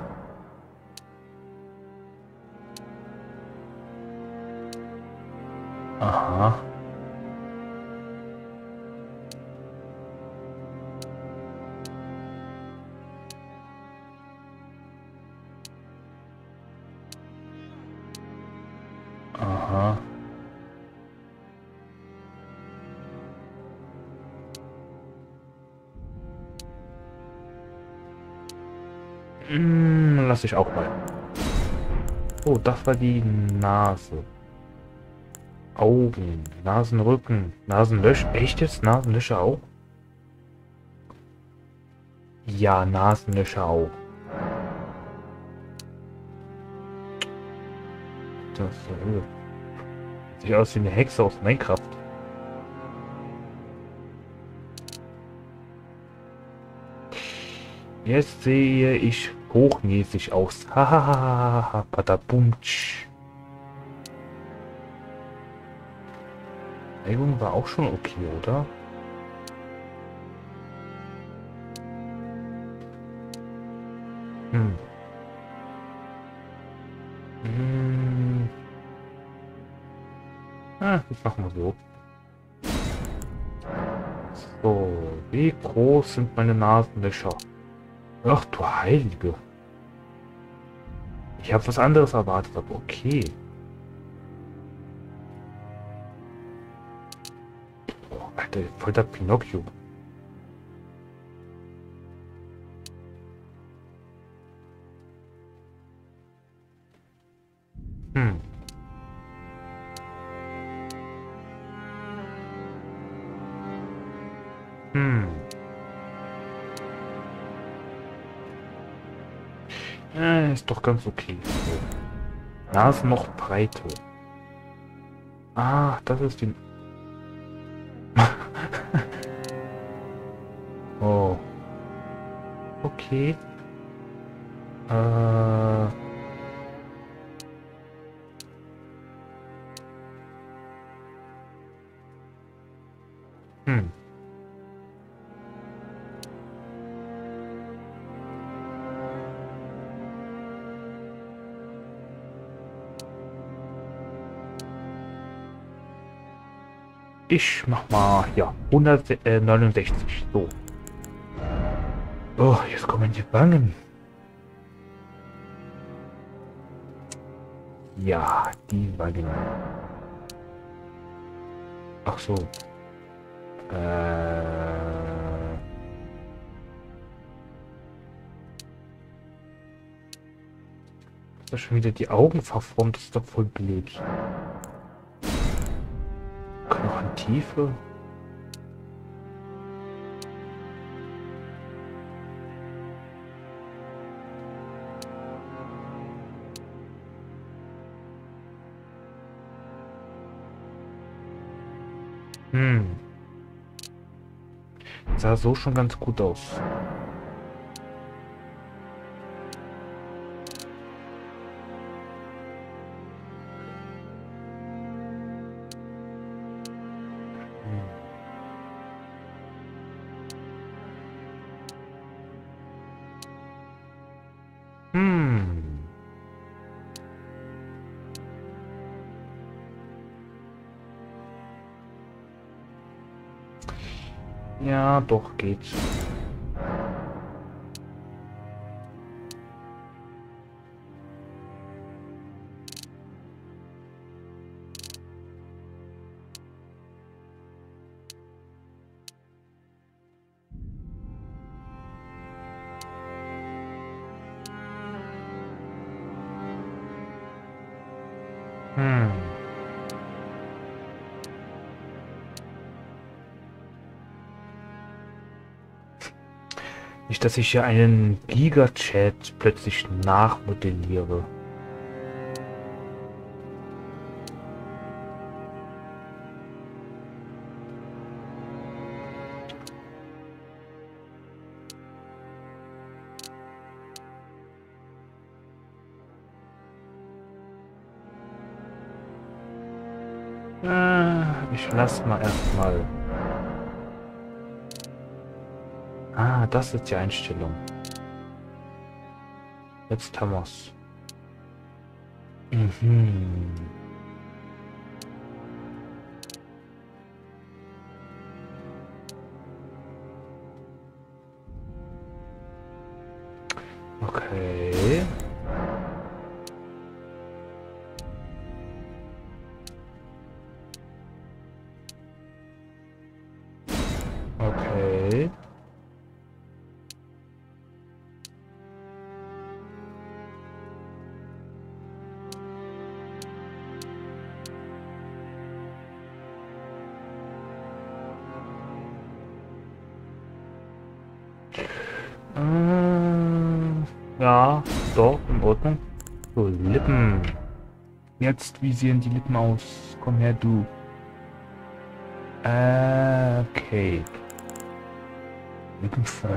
Hm, lass ich auch mal. Oh, das war die Nase. Augen, Nasenrücken, Nasenlöcher. Echt jetzt? Nasenlöcher auch? Ja, Nasenlöcher auch. Das äh, sieht aus wie eine Hexe aus Minecraft. Jetzt sehe ich hochnäsig aus. Hahaha, patapumtsch. Neigung war auch schon okay, oder? Hm. Hm. Ah, das machen wir so. So, wie groß sind meine Nasenlöcher? Ach du Heilige. Ich habe was anderes erwartet, aber okay. Boah, Alter, voll der Pinocchio. Ganz okay. So. Nase noch breiter. Ah, das ist die... Ich mach mal, ja, 169, so. Oh, jetzt kommen die Wangen. Ja, die Wangen. Ach so. Äh... Das schon wieder die Augen verformt? Das ist doch voll blöd. Knochentiefe. Hm. Sah so schon ganz gut aus. Doch geht's. Dass ich hier einen Giga-Chat plötzlich nachmodelliere. Äh, ich lass mal erstmal. Ah, das ist die Einstellung. Jetzt haben wir's. Mhm. Ja, doch, in Ordnung. So, Lippen. Jetzt, wie sehen die Lippen aus? Komm her, du. Äh, okay. Lippenform.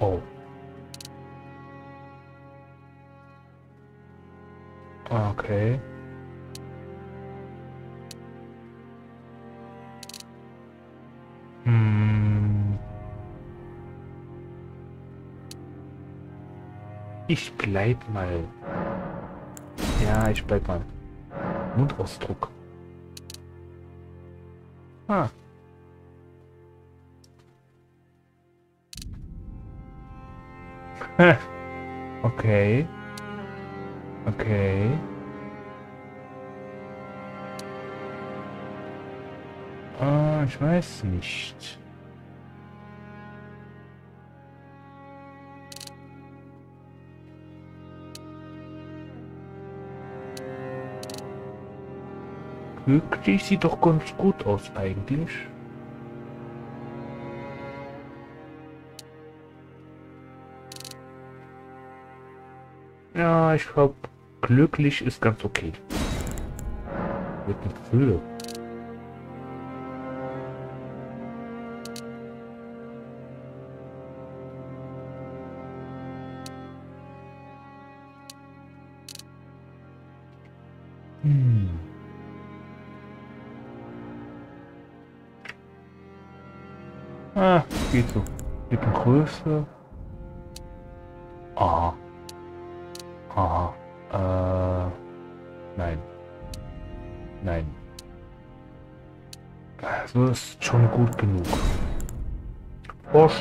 Oh. Okay. Ich bleib mal. Ja, ich bleib mal. Mundausdruck. Ah. okay. Okay. Ah, ich weiß nicht. Wirklich sieht doch ganz gut aus eigentlich. Ja, ich glaube, glücklich ist ganz okay. Mit einer Fülle.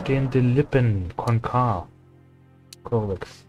Vorstehende Lippen. Konkav. Korvex.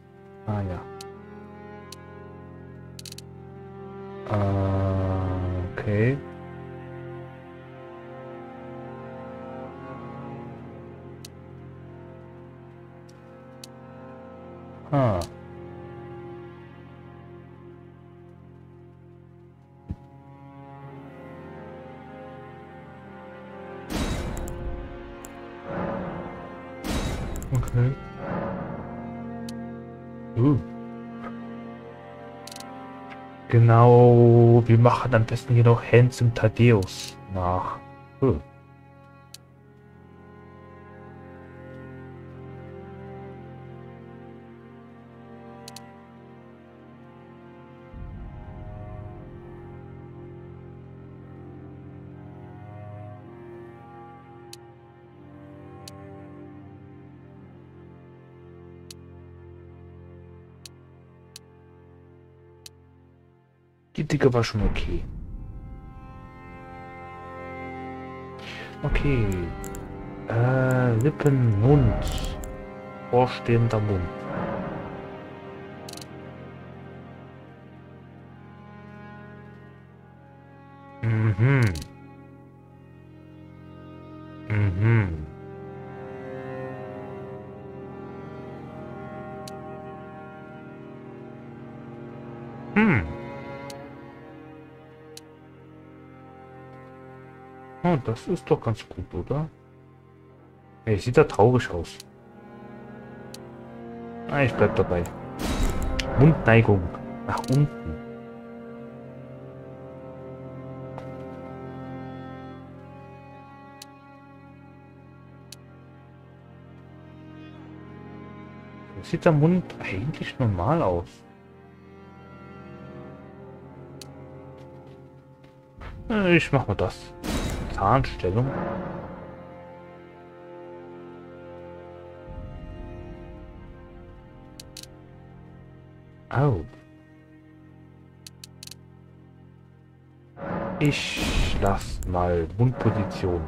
Machen am besten hier noch Handsome Thaddeus nach. Uh. Die Dicke war schon okay. Okay. Äh, Lippen, Mund. Vorstehender Mund. Das ist doch ganz gut, oder? Ey, sieht da traurig aus. Ah, ich bleib dabei. Mundneigung. Nach unten. Sieht der Mund eigentlich normal aus? Äh, ich mach mal das. Zahnstellung. Oh. Ich lass mal Mundposition.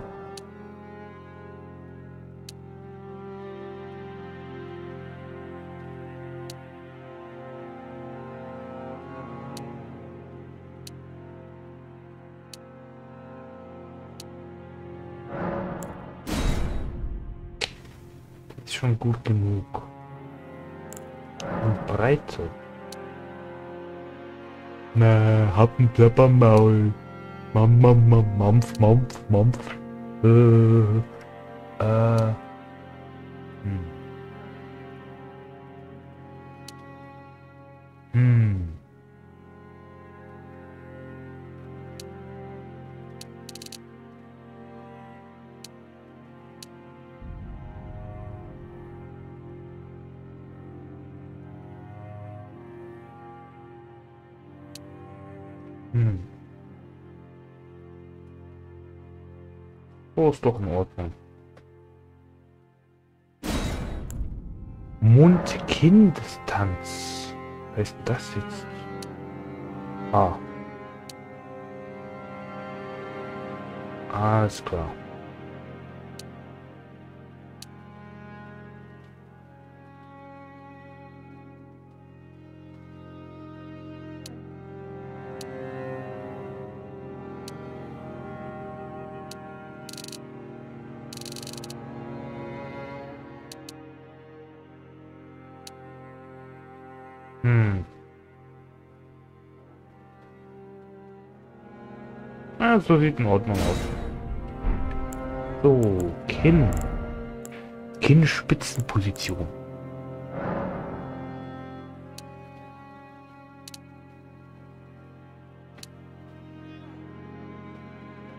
Schon gut genug. Und Breite. Na, hab ein Plappermaul. Mam, mam, mam, mampf, mampf, mampf. Äh, äh. Hm. Ist doch in Ordnung. Mund-Kinn-Distanz. Was heißt das jetzt? Ah. Alles klar. So sieht in Ordnung aus. So, Kinn. Kinnspitzenposition.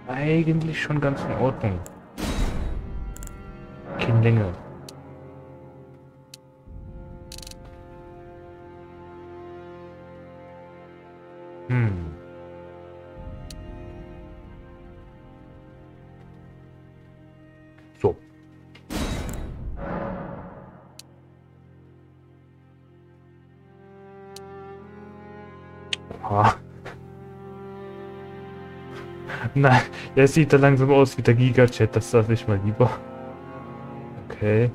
Eigentlich schon ganz in Ordnung. Kinnlänge. Der sieht da langsam aus wie der Giga-Chat, das lasse ich mal lieber. Okay.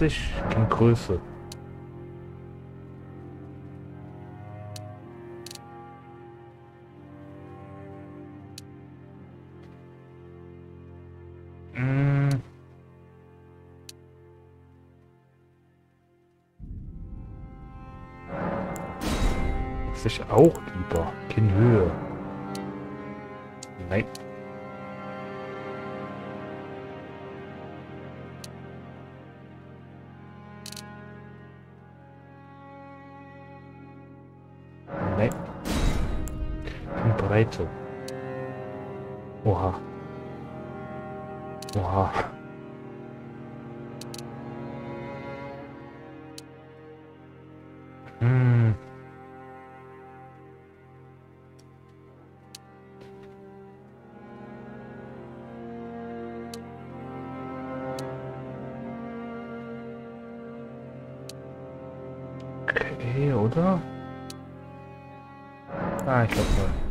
80 in Größe. Hm. sich auch lieber. in Höhe. Nein. In Breite. Oha. Oha. Hm. Okay, oder? Ah, ich glaube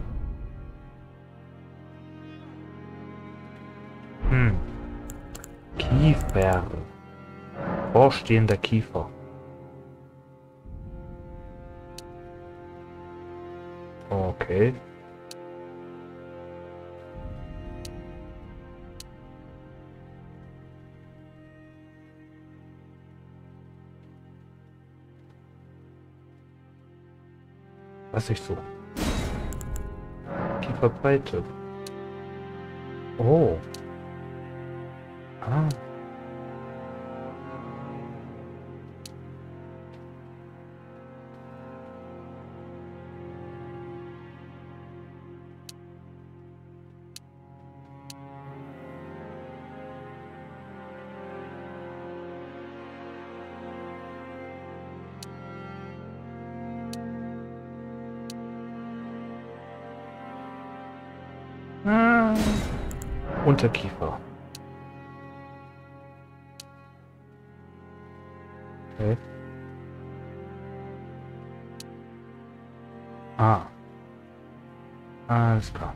Kiefer. Vorstehender Kiefer. Okay. Was ich so? Kieferbreite. Oh. Ah. Unterkiefer. Okay. Ah. Alles klar.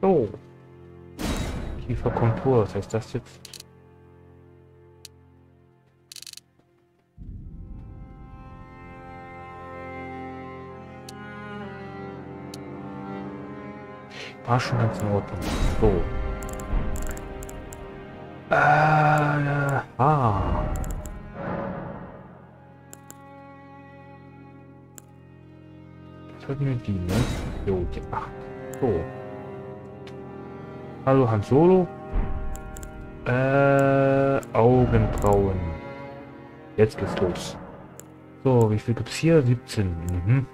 So. Kieferkontur, was heißt das jetzt? War schon ganz in Ordnung. So. Äh, ah. Hatten wir die, ne? Jo, die 8. So. Hallo Han Solo. Äh, Augenbrauen. Jetzt geht's los. So, wie viel gibt's hier? 17. Mhm.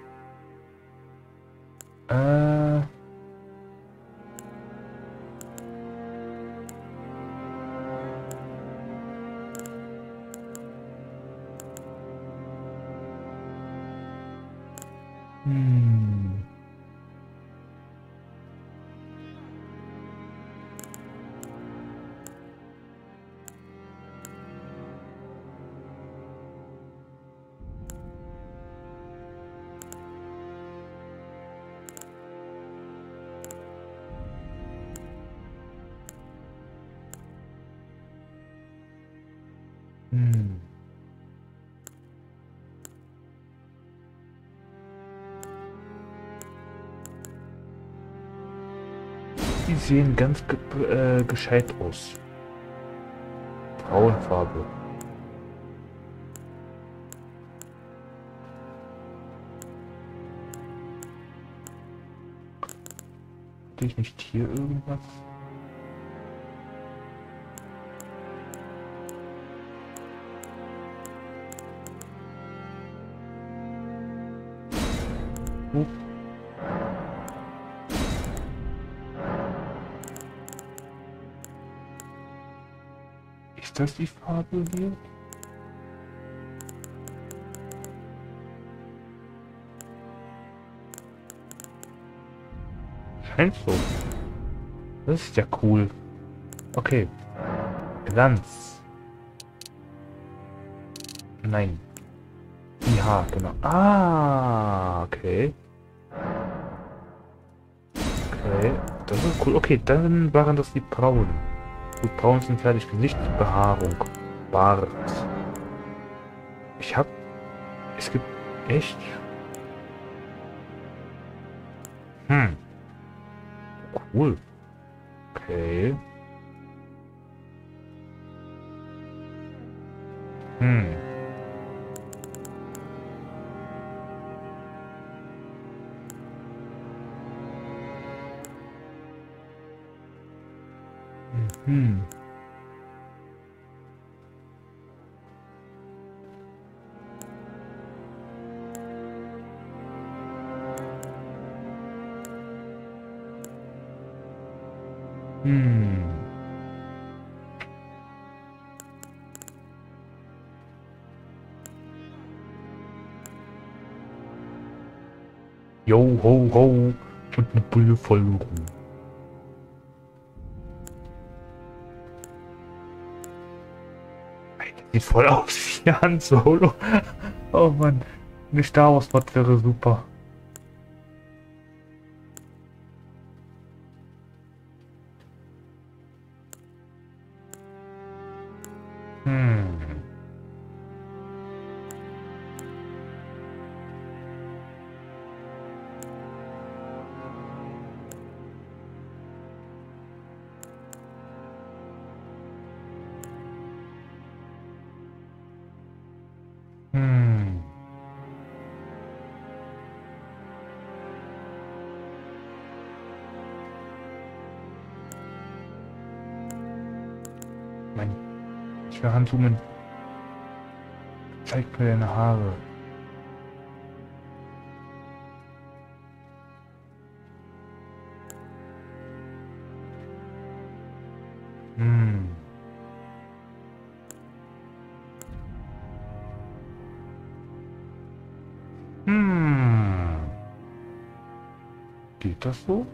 Hm. Die sehen ganz äh, gescheit aus. Braunfarbe. Hatte ich nicht hier irgendwas? Ist das die Farbe hier? Scheint so. Das ist ja cool. Okay. Glanz. Nein. Ja, genau. Ah, okay. Okay, das ist cool. Okay, dann waren das die Brauen. Gut, sind fertig. Gesichtsbehaarung. Bart. Ich hab... Es gibt... Echt? Hm. voll looten. Sieht voll aus wie Han Solo. Oh Mann, eine Star Wars Mod wäre super. Ich will Handzoomen. Zeig mir deine Haare. Hm. Hm. Geht das so?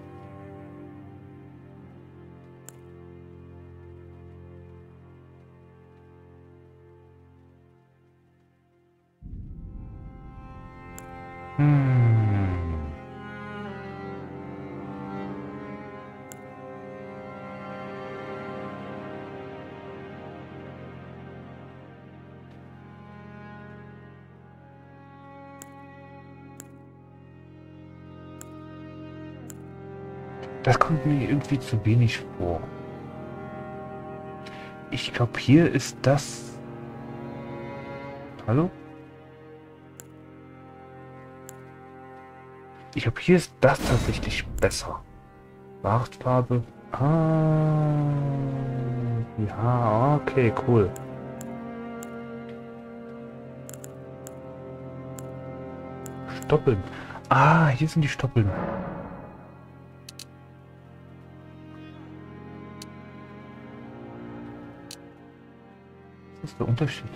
Das kommt mir irgendwie zu wenig vor. Ich glaube, hier ist das... Hallo? Ich glaube, hier ist das tatsächlich besser. Wachtfarbe. Ah. Ja, okay, cool. Stoppeln. Ah, hier sind die Stoppeln. Ist der Unterschied?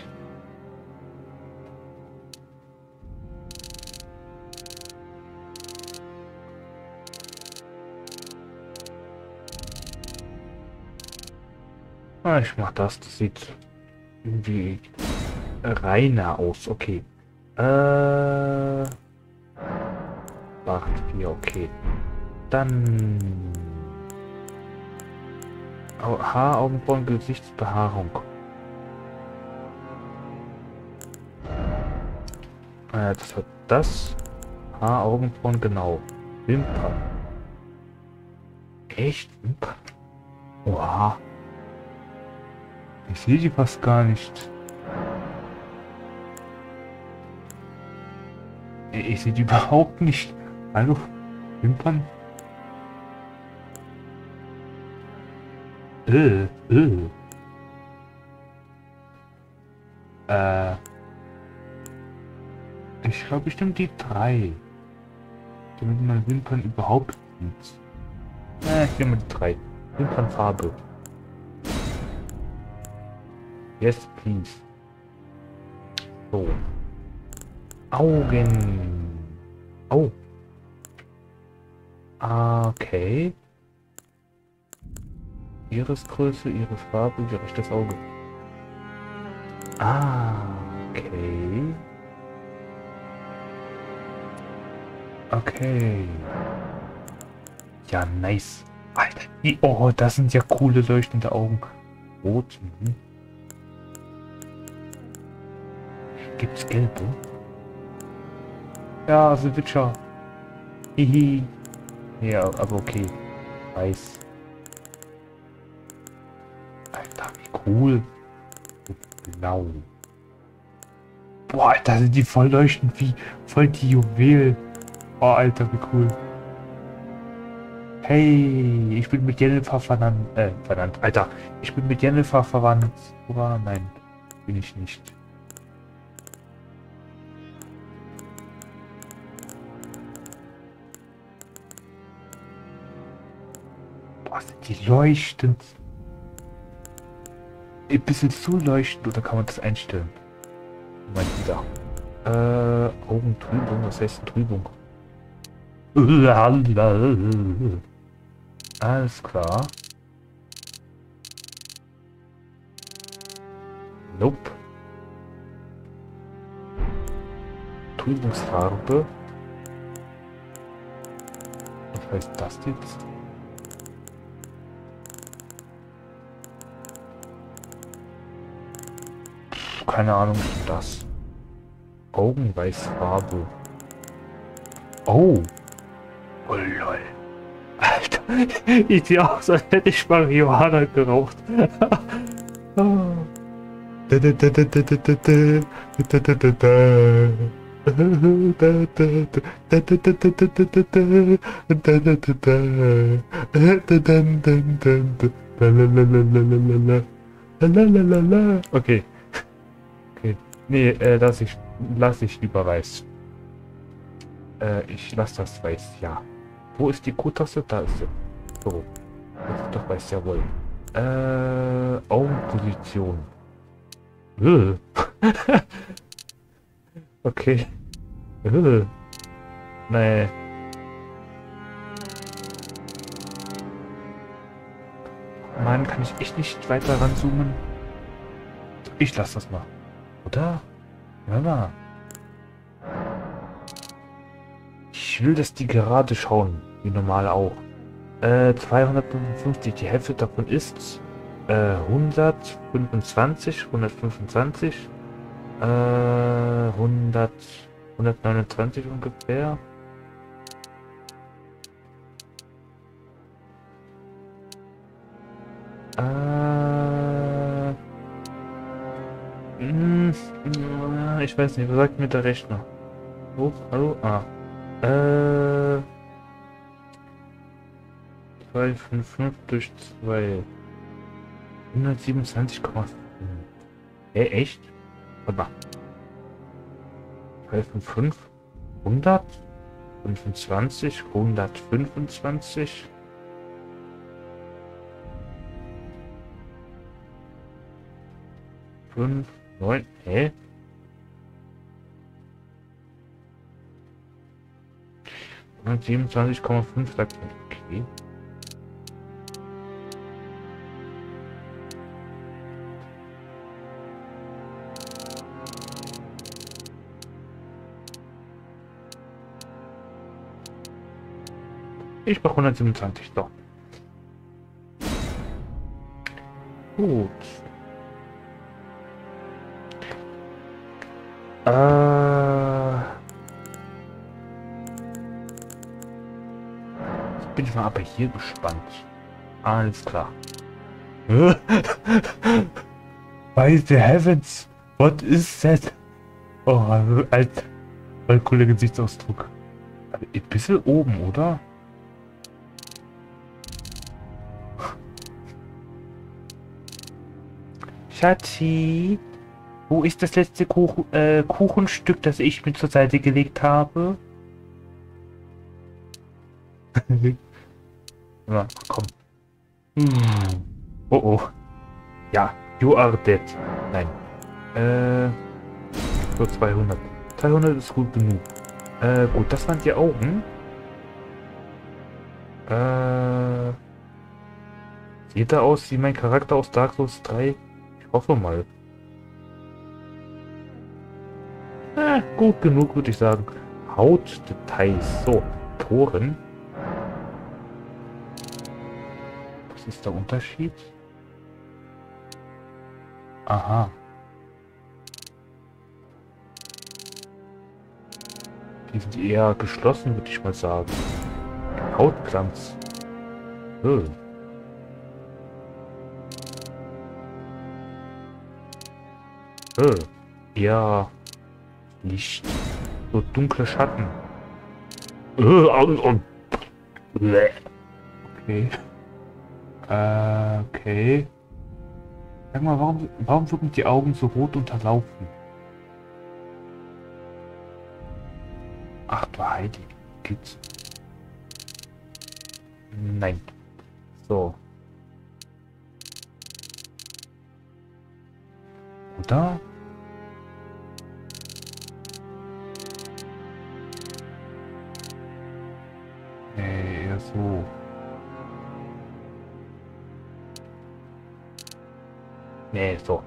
Ah, ich mach das. Das sieht irgendwie reiner aus. Okay. Äh. Macht hier, okay. Dann. Haar, Augenbrauen, Gesichtsbehaarung. Äh, das hat das. Haar, Augenbrauen, genau. Wimpern. Echt? Wimpern? Oha. Ich sehe die fast gar nicht. Ich, ich sehe die überhaupt nicht. Hallo? Wimpern? Äh, äh. Äh. Ich glaube bestimmt die drei. Damit man Wimpern überhaupt sieht. Äh, ich nehme die drei. Wimpernfarbe. Yes, please. So. Augen. Oh. Okay. Irisgröße, Irisfarbe, wie rechtes Auge. Ah, okay. Okay. Ja, nice. Alter, die, oh, das sind ja coole leuchtende Augen. Rot. Mhm. Gibt's gelbe? Ja, The Witcher. Hihi. Ja, aber okay. Weiß. Alter, wie cool. Blau. Boah, Alter, sind die voll leuchtend wie voll die Juwelen. Oh, Alter, wie cool. Hey, ich bin mit Jennifer vernannt. Äh, vernannt. Alter, ich bin mit Jennifer verwandt. Oder? Nein, bin ich nicht. Boah, sind die leuchtend. Ein bisschen zu leuchtend oder kann man das einstellen? Moment wieder. Äh, Augentrübung, was heißt Trübung? Alles klar. Nope. Trübungsfarbe. Was heißt das jetzt? Keine Ahnung, was das. Augenweißfarbe. Oh. Oh lol. Alter, ich sehe aus, als hätte ich Marihuana geraucht. Okay. Okay. Nee, äh, lass ich, lass ich lieber weiß. Äh, ich lass das weiß, ja. Wo ist die Q-Taste? Da ist sie. So. Das ist doch weiß, jawohl. Äh, Augenposition. Äh. okay. Äh. Nee. Mann, kann ich echt nicht weiter ranzoomen? Ich lass das mal. Oder? Ja, mal. Ich will, dass die gerade schauen. Wie normal auch. Äh, 255. Die Hälfte davon ist äh, 125. 125. Äh, 100, 129 ungefähr. Äh, hm, ich weiß nicht, was sagt mir der Rechner? Oh, hallo? Ah. Äh. 255 durch 2. 127,5. Hä, äh, echt? Warte mal. 255. 100. 25. 125. Fünf, neun, hä? 127,5 sagt man. Okay. Ich brauche 127, so. Gut. Äh... bin ich mal aber hier gespannt. Alles klar. By the heavens, what is that? Oh, als, als cooler Gesichtsausdruck. Ein bisschen oben, oder? Schatzi, wo ist das letzte Kuchen, äh, Kuchenstück, das ich mir zur Seite gelegt habe? Ja, komm. Hm. Oh oh. Ja, you are dead. Nein. Äh. So 200. 200 ist gut genug. Äh, gut, das waren die Augen. Äh. Sieht er aus wie mein Charakter aus Dark Souls 3? Hoffe mal. Äh, gut genug, würde ich sagen. Hautdetails. So, Toren. ist der Unterschied? Aha. Die sind eher geschlossen, würde ich mal sagen. Hautglanz. Hm. Hm. Eher Licht. So dunkle Schatten. Okay. Äh, okay. Sag mal, warum, warum wirken die Augen so rot unterlaufen? Ach du Heidi. Geht's? Nein. So. Oder? Nee, so.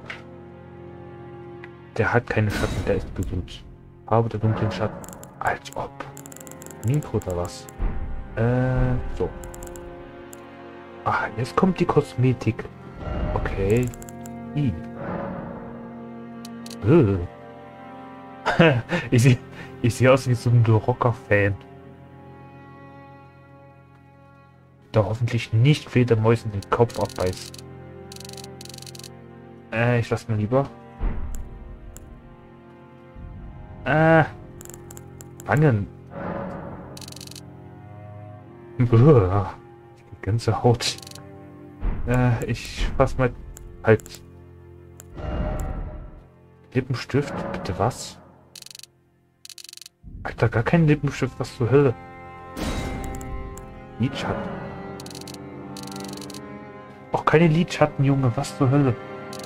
Der hat keine Schatten, der ist gesund. Farbe der dunklen Schatten. Als ob. Mikro oder was? Äh, so. Ach, jetzt kommt die Kosmetik. Okay. I. Äh. ich sehe ich seh aus wie so ein Rocker-Fan. Der hoffentlich nicht Fledermäusen den Kopf abbeißt. Äh, ich lass mal lieber. Äh. Wangen. Uah, die ganze Haut. Äh, ich fass mal halt. Lippenstift, bitte was? Alter, gar kein Lippenstift, was zur Hölle? Lidschatten. Auch keine Lidschatten, Junge, was zur Hölle?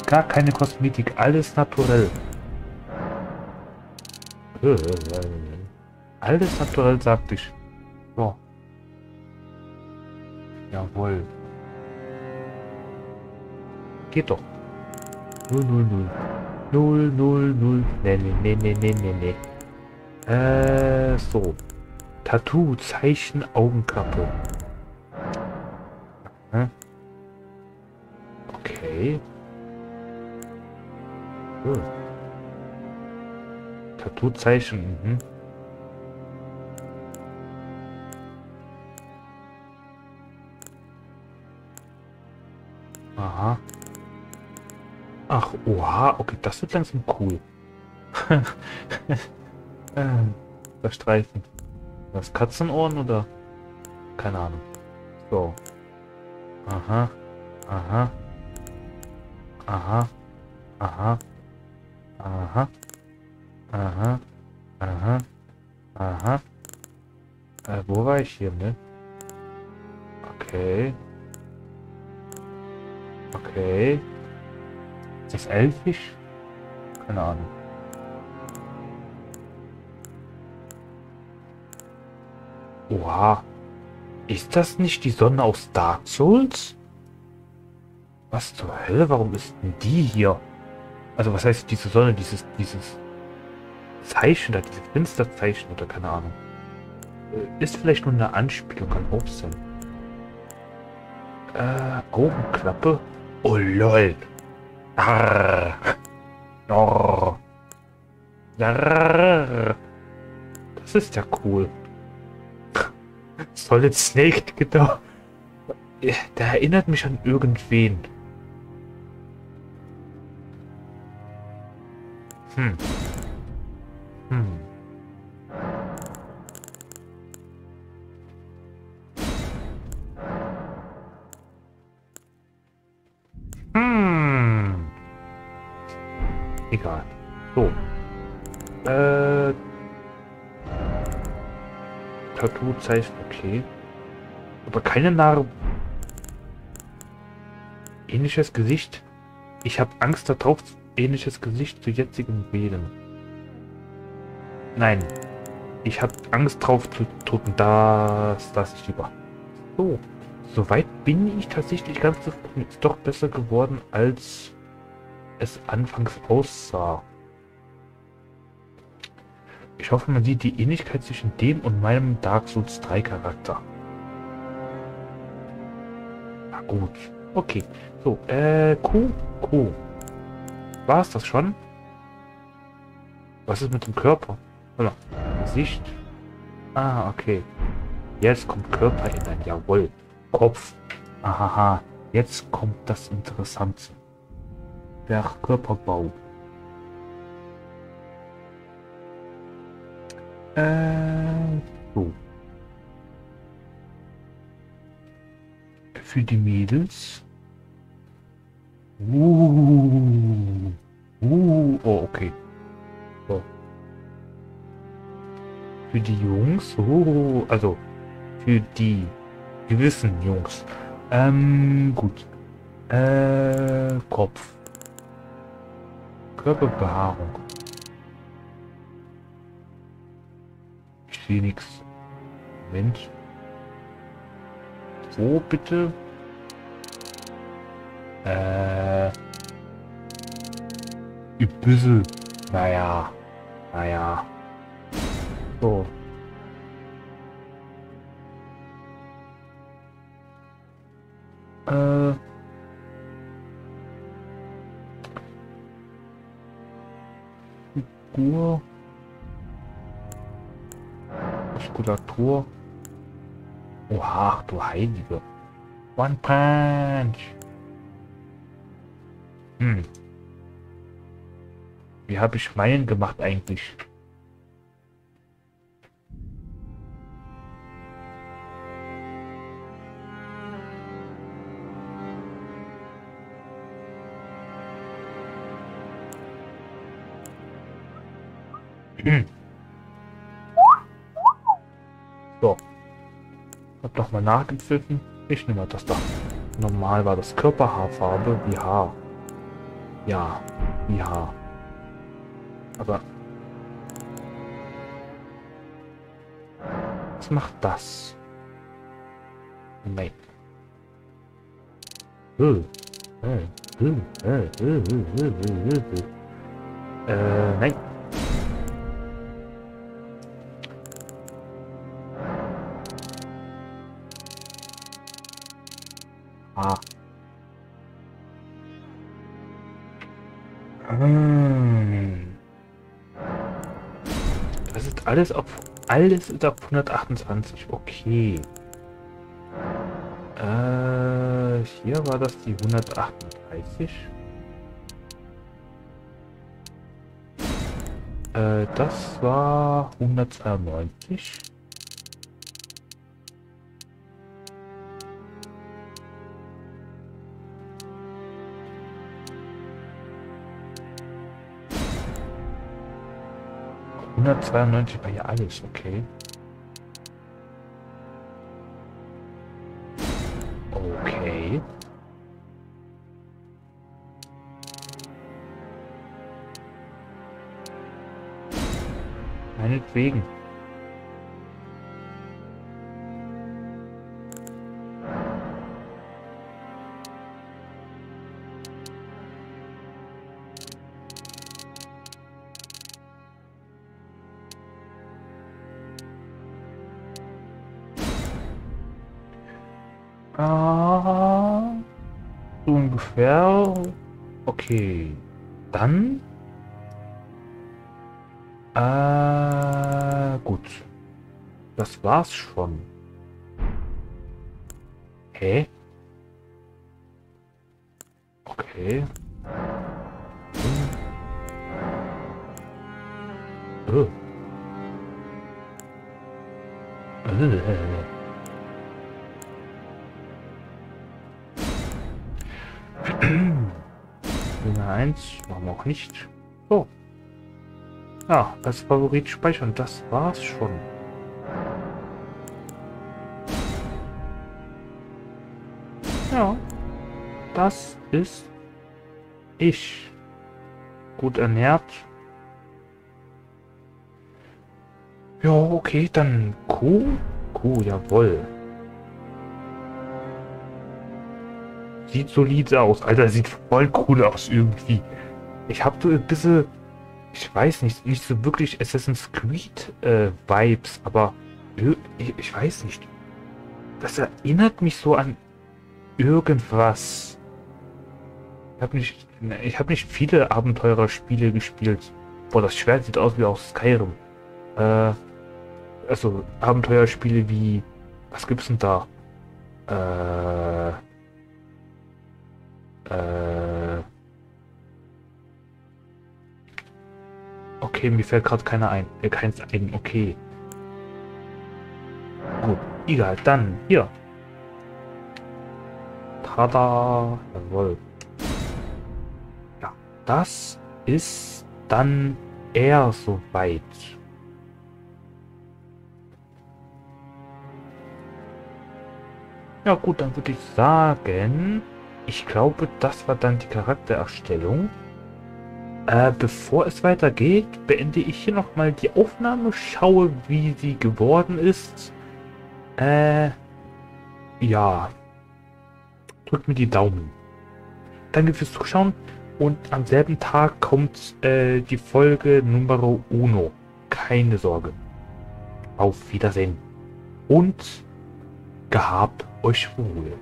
Gar keine Kosmetik, alles naturell. Alles naturell, sagte ich. So. Jawohl. Geht doch. 0, 0, 0. 0, 0, 0. Nee, nee, nee, nee, nee, nee. Äh, so. Tattoo, Zeichen, Augenklappe. Okay. Hm. Tattoo-Zeichen, mhm. Aha. Ach, oha, okay, das wird langsam cool. äh, der Streifen. Das Katzenohren oder? Keine Ahnung. So. Aha. Aha. Aha. Aha. Aha. Aha. Aha. Aha. Äh, wo war ich hier, ne? Okay. Okay. Ist das elfisch? Keine Ahnung. Oha. Ist das nicht die Sonne aus Dark Souls? Was zur Hölle? Warum ist denn die hier? Also was heißt diese Sonne, dieses, dieses Zeichen da, dieses Finsterzeichen oder keine Ahnung. Äh, ist vielleicht nur eine Anspielung an Obst Äh, Augenklappe? Oh lol. Arr. Oh. Arr. Das ist ja cool. Solid Snake, genau. Der erinnert mich an irgendwen. Hm. Hm. Hm. Egal. So. Äh. Tattoo-Zeichen, okay. Aber keine Narbe. Ähnliches Gesicht. Ich habe Angst darauf, ähnliches Gesicht zu jetzigem Wählen. Nein. Ich habe Angst drauf zu drücken. Das lasse ich lieber. So. Soweit bin ich tatsächlich ganz zufrieden. Ist doch besser geworden, als es anfangs aussah. Ich hoffe, man sieht die Ähnlichkeit zwischen dem und meinem Dark Souls 3 Charakter. Na gut. Okay. So, äh, Q, Q. War es das schon? Was ist mit dem Körper? Oder Gesicht? Ah, okay. Jetzt kommt Körper in ein Jawohl. Kopf. Ahaha. Jetzt kommt das Interessante. Der Körperbau. Äh, so. Für die Mädels. Uh. Uh. Oh, okay. So. Für die Jungs. Uh. Also. Für die gewissen Jungs. Ähm, gut. Äh, Kopf. Körperbehaarung. Ich sehe nichts. Moment. Wo bitte? Äh. Bisschen. Naja. Naja. So. Äh. Figur. Muskulatur. Oha, du Heilige. One Punch. Hm. Wie habe ich meinen gemacht eigentlich? Hm. So. Hab noch mal nachgepfiffen. Ich nehme das da. Normal war das Körperhaarfarbe wie Haar. Ja, Haar. Aber... Was macht das? Nein. Äh, nein. Alles auf alles ist auf 128. Okay. Äh, hier war das die 138. Äh, das war 192. Hundertzweiundneunzig war hier alles, okay. Okay. Meinetwegen. Ungefähr. Okay. Dann. Äh, gut. Das war's schon. Hä? Okay. 1, warum auch nicht? So. Ja, als Favorit speichern, das war's schon. Ja, das ist ich. Gut ernährt. Ja, okay, dann Kuh. Kuh, jawohl. sieht solide aus. Alter, sieht voll cool aus irgendwie. Ich habe so ein bisschen, ich weiß nicht, nicht so wirklich Assassin's Creed äh, Vibes, aber ich, ich weiß nicht. Das erinnert mich so an irgendwas. Ich habe nicht, ich habe nicht viele Abenteurerspiele gespielt. Boah, das Schwert sieht aus wie aus Skyrim. Äh, also Abenteuerspiele wie, was gibt's denn da? Äh, äh. Okay, mir fällt gerade keiner ein. Äh, keins ein. Okay. Gut, egal. Dann hier. Tada. Jawohl. Ja, das ist dann eher soweit. Ja gut, dann würde ich sagen, ich glaube, das war dann die Charaktererstellung. Äh, bevor es weitergeht, beende ich hier nochmal die Aufnahme, schaue, wie sie geworden ist. Äh, ja. Drückt mir die Daumen. Danke fürs Zuschauen und am selben Tag kommt äh, die Folge Numero Uno. Keine Sorge. Auf Wiedersehen. Und gehabt euch wohl.